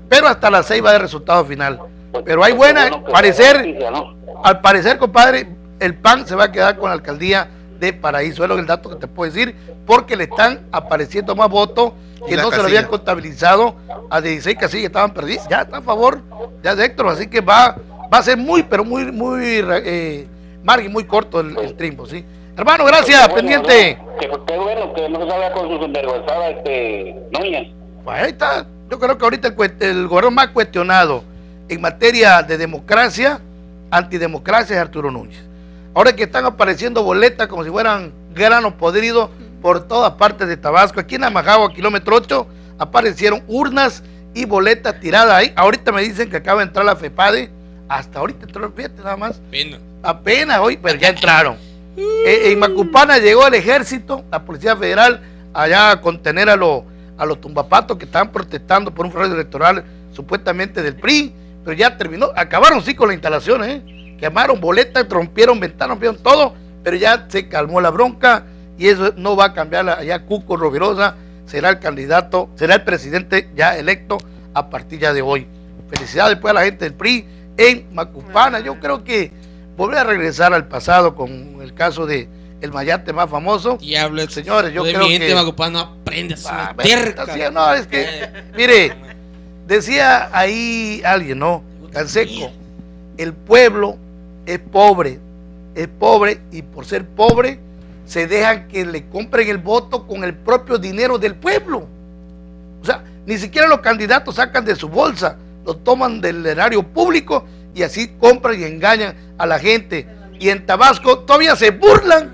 pero hasta las seis va el resultado final. Pero hay buena, parecer, al parecer, compadre, el PAN se va a quedar con la alcaldía de Paraíso. Es lo que el dato que te puedo decir, porque le están apareciendo más votos que no se lo habían contabilizado a 16 casillas que estaban perdidas. Ya está a favor ya de Héctor, así que va, va a ser muy, pero muy, muy, eh, margen muy corto el, el trimbo, ¿sí? Hermano, gracias, bueno, pendiente. ¿no? Que, qué bueno que no se salga con su sinvergüenzada este Núñez. Pues ahí está. Yo creo que ahorita el, el gobierno más cuestionado en materia de democracia, antidemocracia es Arturo Núñez. Ahora que están apareciendo boletas como si fueran granos podridos por todas partes de Tabasco. Aquí en Amajagua, kilómetro 8, aparecieron urnas y boletas tiradas ahí. Ahorita me dicen que acaba de entrar la FEPADE. Hasta ahorita entró, fíjate nada más. Pena. Apenas hoy, pero ya entraron. Eh, en Macupana llegó el ejército, la Policía Federal, allá a contener a, los a los tumbapatos que estaban protestando por un fraude electoral supuestamente del PRI, pero ya terminó. Acabaron sí con las instalaciones, ¿eh? quemaron boletas, rompieron ventanas, rompieron todo, pero ya se calmó la bronca y eso no va a cambiar. Allá Cuco Rovirosa será el candidato, será el presidente ya electo a partir ya de hoy. Felicidades pues a la gente del PRI en Macupana. Yo creo que volver a regresar al pasado con el caso de el mayate más famoso. Diablo, Señores, yo creo mi gente que Macupán no aprende a ser Ah, terca. no, es que, mire, decía ahí alguien, ¿no? Canseco, el pueblo es pobre, es pobre y por ser pobre se dejan que le compren el voto con el propio dinero del pueblo. O sea, Ni siquiera los candidatos sacan de su bolsa, lo toman del erario público y así compran y engañan a la gente. Y en Tabasco todavía se burlan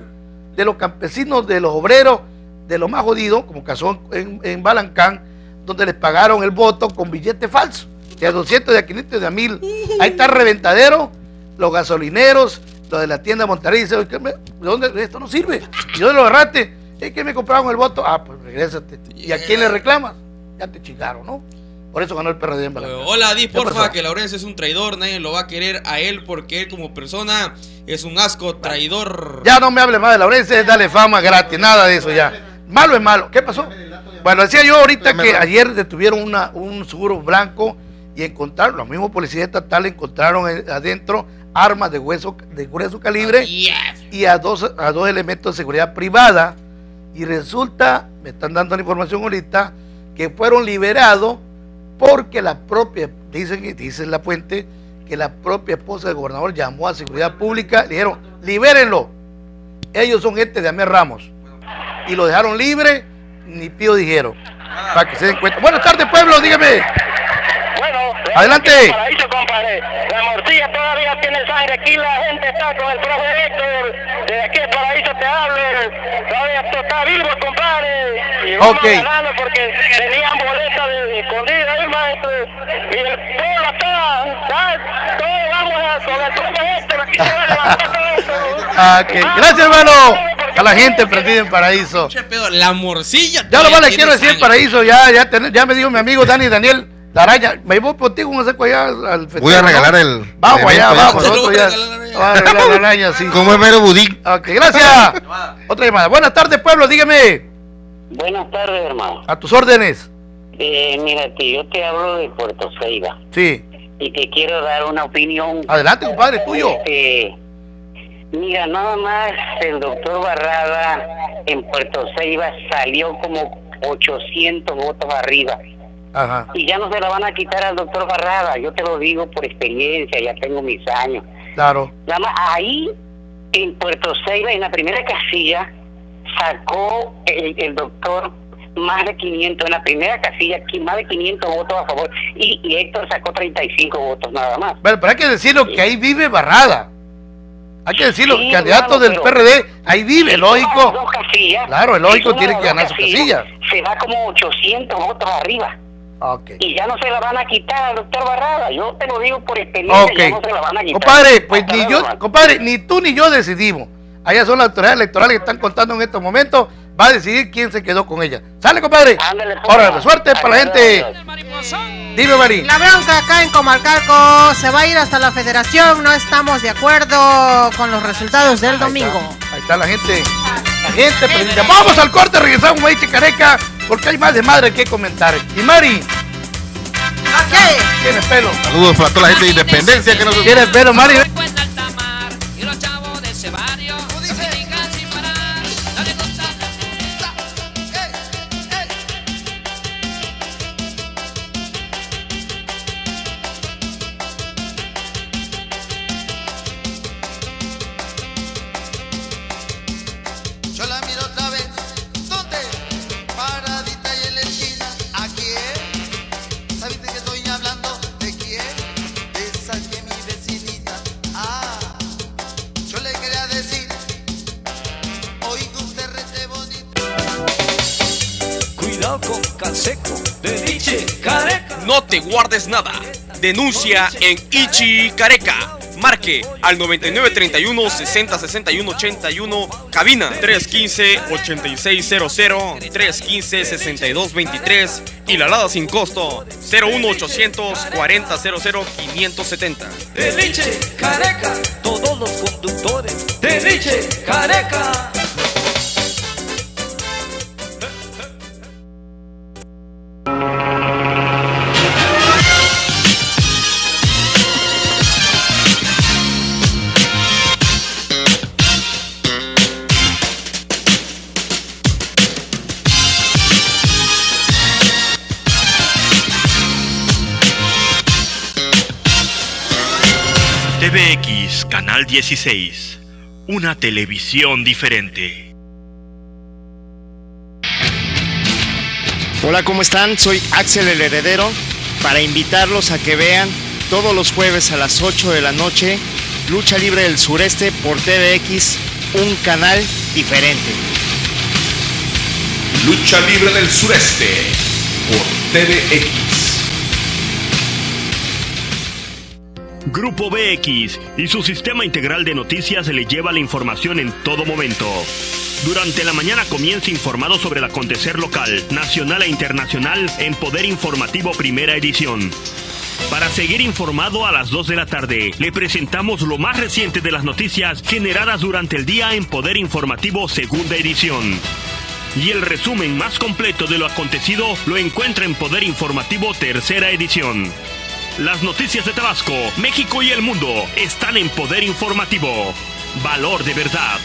de los campesinos, de los obreros, de los más jodidos, como pasó en, en Balancán, donde les pagaron el voto con billete falso, de a 200, de a 500, de a 1000. Ahí está el [LAUGHS] reventadero, los gasolineros, los de la tienda Monterrey, dice, ¿de dónde? Esto no sirve. ¿Y dónde lo agarraste? Es que me compraron el voto. Ah, pues regrésate. ¿Y a quién le reclamas? Ya te chingaron, ¿no? Por eso ganó el PRD en Balancán. Hola, di porfa que Laurencio es un traidor, nadie lo va a querer a él porque él como persona es un asco traidor. Ya no me hable más de Laurencio, dale fama gratis, nada de eso ya. Malo es malo. ¿Qué pasó? Bueno, decía yo ahorita que ayer detuvieron una, un seguro blanco y encontraron, los mismos policías estatales encontraron adentro armas de hueso de grueso calibre y a dos, a dos elementos de seguridad privada. Y resulta, me están dando la información ahorita, que fueron liberados porque la propia, dicen, dice la fuente, que la propia esposa del gobernador llamó a seguridad pública, le dijeron, libérenlo. Ellos son gente de Amé Ramos. Y lo dejaron libre, ni pío dijeron. Para que se den cuenta. Buenas tardes, pueblo, dígame. Adelante. Paraíso, compadre. La morcilla todavía tiene sangre. Aquí la gente está con el profe Héctor. De aquí el paraíso te hablo. Todavía está vivo, compadre. Y vamos Ok. ganando porque tenían boleta de escondida ahí, maestro. Y el pueblo está, está todos vamos a, con el profe Héctor. Aquí se va a levantar todo esto. Ah, ok. Gracias, hermano. A la gente prendida en paraíso. La morcilla. Ya lo más le quiero decir sangre. paraíso, ya, ya, ten- ya me dijo mi amigo Dani Daniel la araña. Me voy contigo un seco allá al festejo, Voy a regalar el. Vamos allá, vamos. Vamos a regalar la araña, sí. Como es mero budín. Ok, gracias. Otra llamada. Buenas tardes, pueblo, dígame. Buenas tardes, hermano. A tus órdenes. Eh, mira, que yo te hablo de Puerto Ceiba Sí. y te quiero dar una opinión. Adelante, compadre, tuyo. Este, mira, nada más el doctor Barrada en Puerto Ceiba salió como 800 votos arriba. Ajá. Y ya no se la van a quitar al doctor Barrada, yo te lo digo por experiencia, ya tengo mis años. Claro. Nada más ahí en Puerto Ceiba, en la primera casilla, sacó el, el doctor más de 500, en la primera casilla, más de 500 votos a favor, y, y Héctor sacó 35 votos nada más. Bueno, pero hay que decirlo que ahí vive Barrada. Hay que decirlo, Sí, candidato claro, del PRD, ahí vive, lógico. dos casillas, Claro, el lógico tiene que ganar su casillas, casilla. Se va como 800 votos arriba. Y ya no se la van a quitar al doctor Barrada. Yo te lo digo por experiencia, Ok. ya no se la van a quitar. Compadre, pues ni yo, compadre, ni tú ni yo decidimos. Allá son las autoridades electorales que están contando en estos momentos. Va a decidir quién se quedó con ella. ¿Sale, compadre? pues. Ahora, suerte para la gente. Dime, Mari. La bronca acá en Comalcalco se va a ir hasta la federación. No estamos de acuerdo con los resultados del domingo. Ahí está la gente. La gente. Vamos al corte, regresamos ahí, Chicareca, porque hay más de madre que comentar. Y Mari. Tiene pelo. Saludos para toda la gente de Independencia que nos Tiene pelo, Mari. Te guardes nada. Denuncia en Ichi Careca. Marque al 9931 60 61 81 cabina 315 8600 315 62 23 y la alada sin costo 01800 40 00 570. De Liche, Careca. Todos los conductores, de Liche, Careca. 16. Una televisión diferente. Hola, ¿cómo están? Soy Axel el Heredero para invitarlos a que vean todos los jueves a las 8 de la noche Lucha Libre del Sureste por TVX, un canal diferente. Lucha Libre del Sureste por TVX. Grupo BX y su sistema integral de noticias le lleva la información en todo momento. Durante la mañana comienza informado sobre el acontecer local, nacional e internacional en Poder Informativo Primera Edición. Para seguir informado a las 2 de la tarde, le presentamos lo más reciente de las noticias generadas durante el día en Poder Informativo Segunda Edición. Y el resumen más completo de lo acontecido lo encuentra en Poder Informativo Tercera Edición. Las noticias de Tabasco, México y el mundo están en Poder Informativo. Valor de verdad.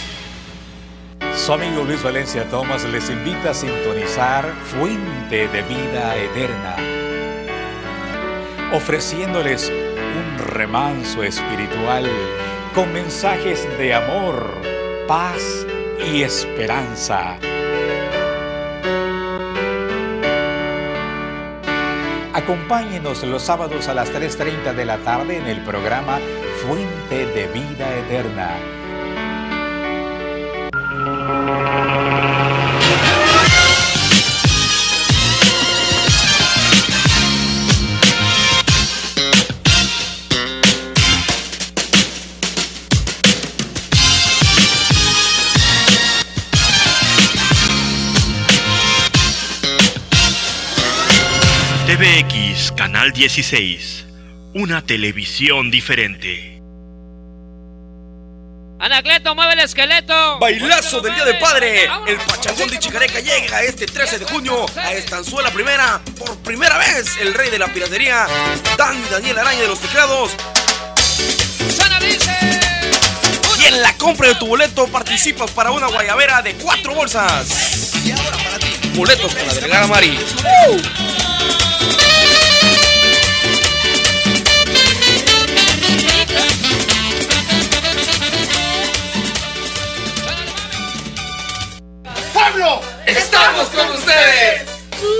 Su amigo Luis Valencia Tomás les invita a sintonizar Fuente de Vida Eterna, ofreciéndoles un remanso espiritual con mensajes de amor, paz y esperanza. Acompáñenos los sábados a las 3.30 de la tarde en el programa Fuente de Vida Eterna. Canal 16. Una televisión diferente. Anacleto, mueve el esqueleto. Bailazo del Día del Padre. El Pachangón de Chicareca llega este 13 de junio a Estanzuela Primera. Por primera vez, el rey de la piratería, Dan Daniel Araña de los teclados. Y en la compra de tu boleto participas para una guayabera de cuatro bolsas. Y ahora para ti. Boletos con la delegada Mari. ¡Pueblo! ¡Estamos con ustedes!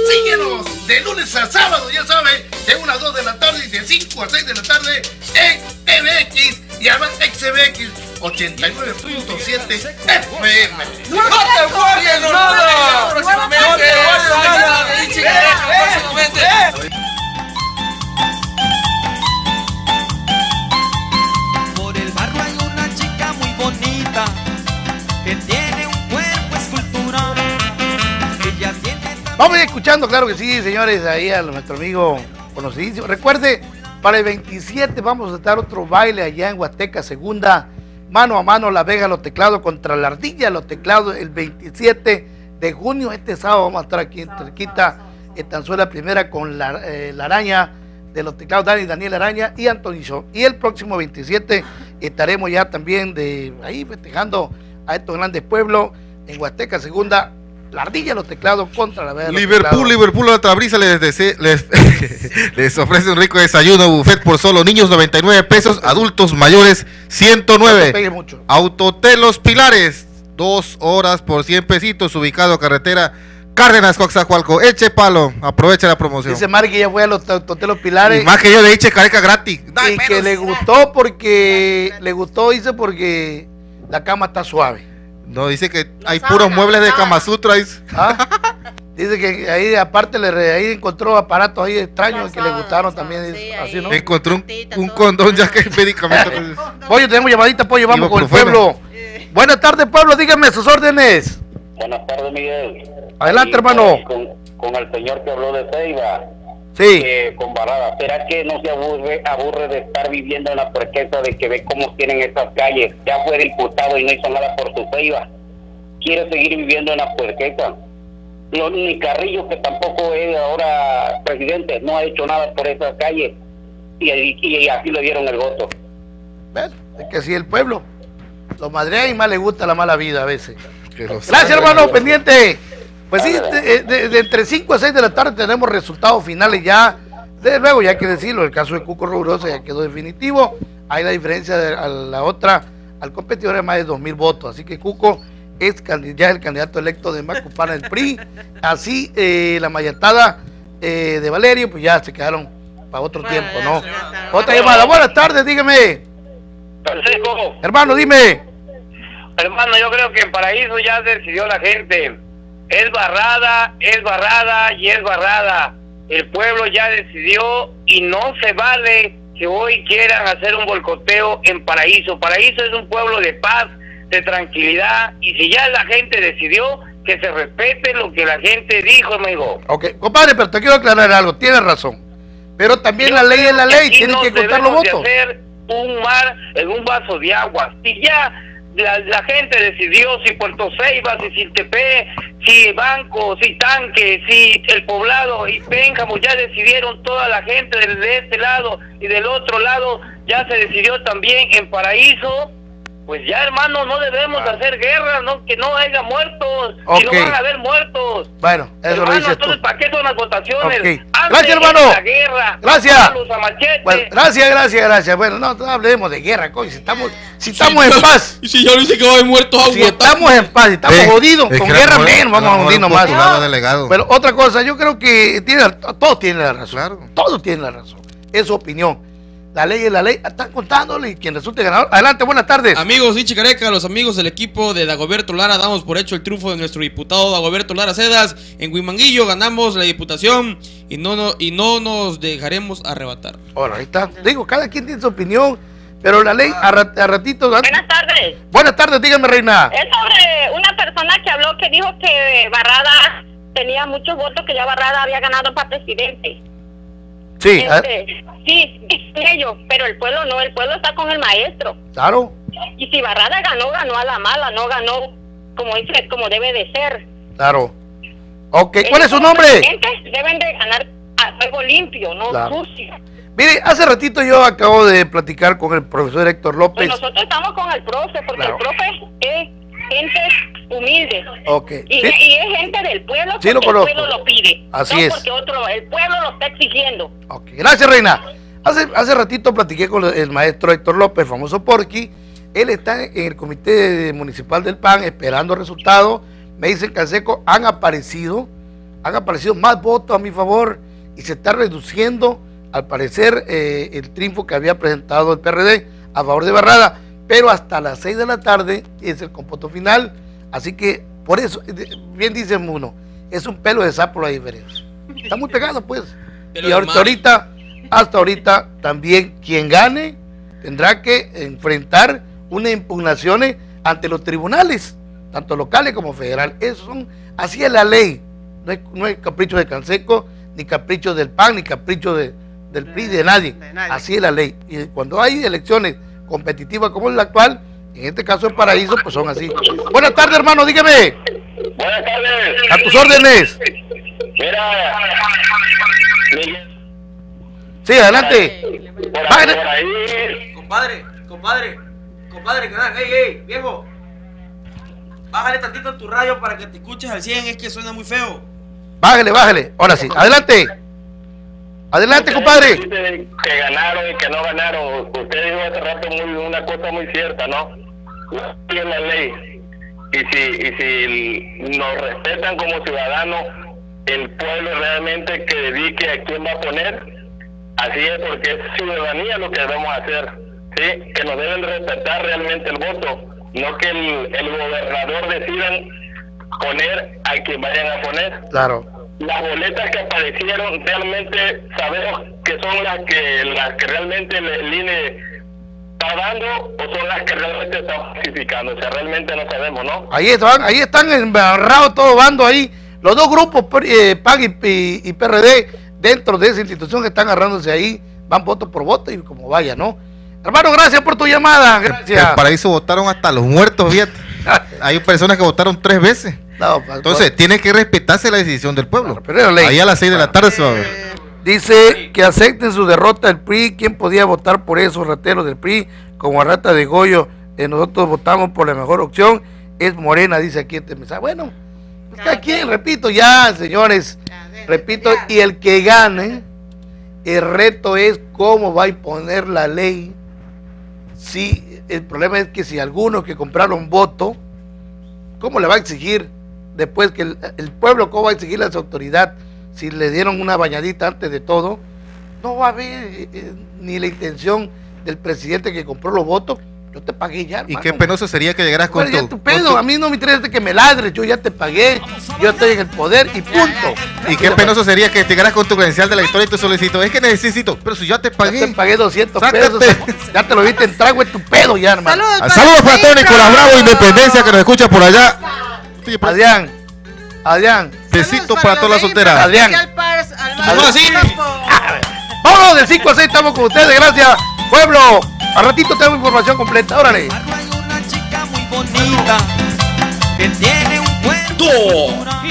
Síguenos de lunes a sábado, ya sabe, de 1 a 2 de la tarde y de 5 a 6 de la tarde en MX y además XBX 89.7 FM. ¡No te guardes nada! ¡No te guardes nada! ¡Próximamente! Por el barrio hay una chica muy bonita que tiene Vamos a ir escuchando, claro que sí, señores, ahí a nuestro amigo conocidísimo. Recuerde, para el 27 vamos a estar otro baile allá en Huasteca, segunda, mano a mano, La Vega, los teclados contra la ardilla, los teclados, el 27 de junio, este sábado vamos a estar aquí en cerquita, en Tanzuela Primera, con la, eh, la araña de los teclados, Dani, Daniel Araña y Antonio. Y el próximo 27 estaremos ya también de ahí festejando a estos grandes pueblos en Huasteca, segunda, la ardilla, los teclados contra la los Liverpool. Liverpool, otra brisa les, les, [LAUGHS] les ofrece un rico desayuno buffet por solo niños 99 pesos, adultos mayores No te 109. pegue mucho. Autotelos Pilares, dos horas por 100 pesitos, ubicado a carretera Cárdenas, Coaxacualco. Eche palo, aprovecha la promoción. Dice Mari que ya fue a los Totelos Pilares. Y más que yo de Eche Careca gratis. y que le gustó porque le gustó dice porque la cama está suave No, dice que hay puros muebles de Kama Sutra. dice. ¿Ah? dice que ahí aparte le re- ahí encontró aparatos ahí extraños que le gustaron también dice, así no Encontró un, un condón ya que es medicamento. [LAUGHS] pollo tenemos llamadita pollo vamos con el pueblo buenas tardes pueblo dígame sus órdenes Buenas tardes, Miguel. Adelante, Y hermano. Con, con el señor que habló de Ceiba. Sí. eh, con Barada. ¿Será que no se aburre, aburre de estar viviendo en la puerqueza de que ve cómo tienen estas calles? Ya fue diputado y no hizo nada por su Ceiba. Quiere seguir viviendo en la puerqueza. Lo, ni Carrillo, que tampoco es ahora presidente, no ha hecho nada por esas calles. Y, y- y así le dieron el voto. ¿Ves? es que si el pueblo lo madrea y más le gusta la mala vida a veces gracias hermano pendiente pues sí de, de- de entre 5 a 6 de la tarde tenemos resultados finales ya de luego ya hay que decirlo el caso de Cuco Rubrosa ya quedó definitivo hay la diferencia de a la otra al competidor de más de 2 mil votos así que Cuco es ya el candidato electo de Macupana del PRI. Así, eh, la mayatada eh, de Valerio, pues ya se quedaron para otro tiempo, ¿no? Otra llamada. Buenas tardes, dígame. Francisco. Hermano, dime. Hermano, yo creo que en Paraíso ya decidió la gente. Es barrada, es barrada y es barrada. El pueblo ya decidió y no se vale que hoy quieran hacer un bolcoteo en Paraíso. Paraíso es un pueblo de paz, de tranquilidad y si ya la gente decidió que se respete lo que la gente dijo, amigo. Ok, compadre, pero te quiero aclarar algo, tienes razón. Pero también la ley es la ley, tienen que contar los votos. Hacer un mar en un vaso de agua. Si ya la, gente decidió si Puerto Ceiba, si Siltepe, si Banco, si Tanque, si el poblado y Pénjamo, ya decidieron toda la gente de este lado y del otro lado, ya se decidió también en Paraíso pues ya hermano, no debemos hacer guerra, no que no haya muertos, y no van a haber muertos. Bueno, eso hermano, lo dices entonces, ¿para qué son las votaciones? Okay. Gracias, hermano. La guerra, gracias. Bueno, gracias, gracias, gracias. Bueno, no, no hablemos de guerra, coño. Si estamos, si estamos en paz. Y [LAUGHS] si yo dice que va a haber muertos Si estamos en paz, si estamos jodidos, con guerra menos, vamos a hundirnos más. Pero otra cosa, yo creo que tiene, todos tienen la razón. Todos tienen la razón. Es su opinión. La ley es la ley. Están contándole y quien resulte ganador. Adelante, buenas tardes. Amigos de Chicareca, los amigos del equipo de Dagoberto Lara, damos por hecho el triunfo de nuestro diputado Dagoberto Lara Cedas. En Huimanguillo ganamos la diputación y no, no, y no nos dejaremos arrebatar. Bueno, ahí está. Digo, cada quien tiene su opinión. Pero la ley a, ratito. Buenas tardes. Buenas tardes, dígame, reina. Es sobre una persona que habló que dijo que Barrada tenía muchos votos, que ya Barrada había ganado para presidente. Sí, este, sí, ellos, pero el pueblo no, el pueblo está con el maestro. Claro. Y si Barrada ganó, ganó a la mala, no ganó como dice, como debe de ser. Claro. Ok, ¿cuál es su nombre? Deben de ganar a fuego limpio, no sucio. Mire, hace ratito yo acabo de platicar con el profesor Héctor López. Pues nosotros estamos con el profe, porque el profe es gente humilde. Okay. Y, es gente del pueblo porque el pueblo lo pide. Así es. Porque otro, el pueblo lo está exigiendo. Okay. Gracias, Reina. Hace, hace ratito platiqué con el maestro Héctor López, famoso Porqui. Él está en el comité municipal del PAN esperando resultados. Me dicen Canseco, han aparecido, han aparecido más votos a mi favor y se está reduciendo, al parecer, eh, el triunfo que había presentado el PRD a favor de Barrada pero hasta las 6 de la tarde es el compuesto final. Así que por eso, bien dice uno, es un pelo de sapo la diferencia. Está muy pegado, pues. y ahorita, hasta ahorita, también quien gane tendrá que enfrentar una impugnación ante los tribunales, tanto locales como federales. Eso son, así es la ley. No hay, no hay capricho de Canseco, ni capricho del PAN, ni capricho de, del PRI, de nadie. Así es la ley. Y cuando hay elecciones competitiva como es la actual, en este caso el paraíso, pues son así. Buenas tardes, hermano, dígame. Buenas tardes. A tus órdenes. Mira, Sí, adelante. Compadre, compadre, compadre, hey, hey, viejo. Bájale tantito en tu radio para que te escuches al 100, es que suena muy feo. Bájale, bájale. Ahora sí, adelante. Adelante, compadre. Que ganaron y que no ganaron. Usted dijo hace rato muy, una cosa muy cierta, ¿no? Es la ley. Y si, y si nos respetan como ciudadanos, el pueblo realmente que dedique a quién va a poner, así es porque es ciudadanía lo que debemos hacer. ¿sí? Que nos deben respetar realmente el voto, no que el, el gobernador decidan poner a quien vayan a poner. Claro las boletas que aparecieron realmente sabemos que son las que las que realmente el INE está dando o son las que realmente están falsificando, o sea, realmente no sabemos, ¿no? Ahí están, ahí están embarrados todo bando ahí, los dos grupos eh, PAG y, PRD dentro de esa institución que están agarrándose ahí, van voto por voto y como vaya, ¿no? Hermano, gracias por tu llamada. Gracias. El paraíso votaron hasta los muertos, fíjate. [LAUGHS] Hay personas que votaron tres veces. Entonces, tiene que respetarse la decisión del pueblo. Ahí a las 6 de la tarde se va a ver. Dice que acepten su derrota el PRI. ¿Quién podía votar por esos rateros del PRI? Como a Rata de Goyo, eh, nosotros votamos por la mejor opción. Es Morena, dice aquí este mensaje. Bueno, pues cada quien, repito, ya, señores. Repito, y el que gane, el reto es cómo va a imponer la ley. Si el problema es que si algunos que compraron voto ¿cómo le va a exigir después que el, el pueblo, cómo va a exigir a su autoridad si le dieron una bañadita antes de todo? No va a haber eh, eh, ni la intención del presidente que compró los votos. Yo te pagué ya. Y qué penoso sería que llegaras con Bueno, tu, tu pedo, a mí no me interesa que me ladres, yo ya te pagué, yo estoy en el poder y punto. Y qué penoso sería que llegaras con tu credencial de la historia y tu solicito. Es que necesito, pero si ya te pagué. Ya te pagué 200 Sácate. pesos, ya te lo viste en trago en tu pedo ya, hermano. Ah, Saludos para todo Nicolás Bravo, Independencia, que nos escucha por allá. Adrián, Adrián. Besitos para todas las solteras. Adrián. Sí. Vámonos de 5 a 6, estamos con ustedes, gracias, pueblo. Al ratito tengo información completa, órale. bonita que tiene un cuerpo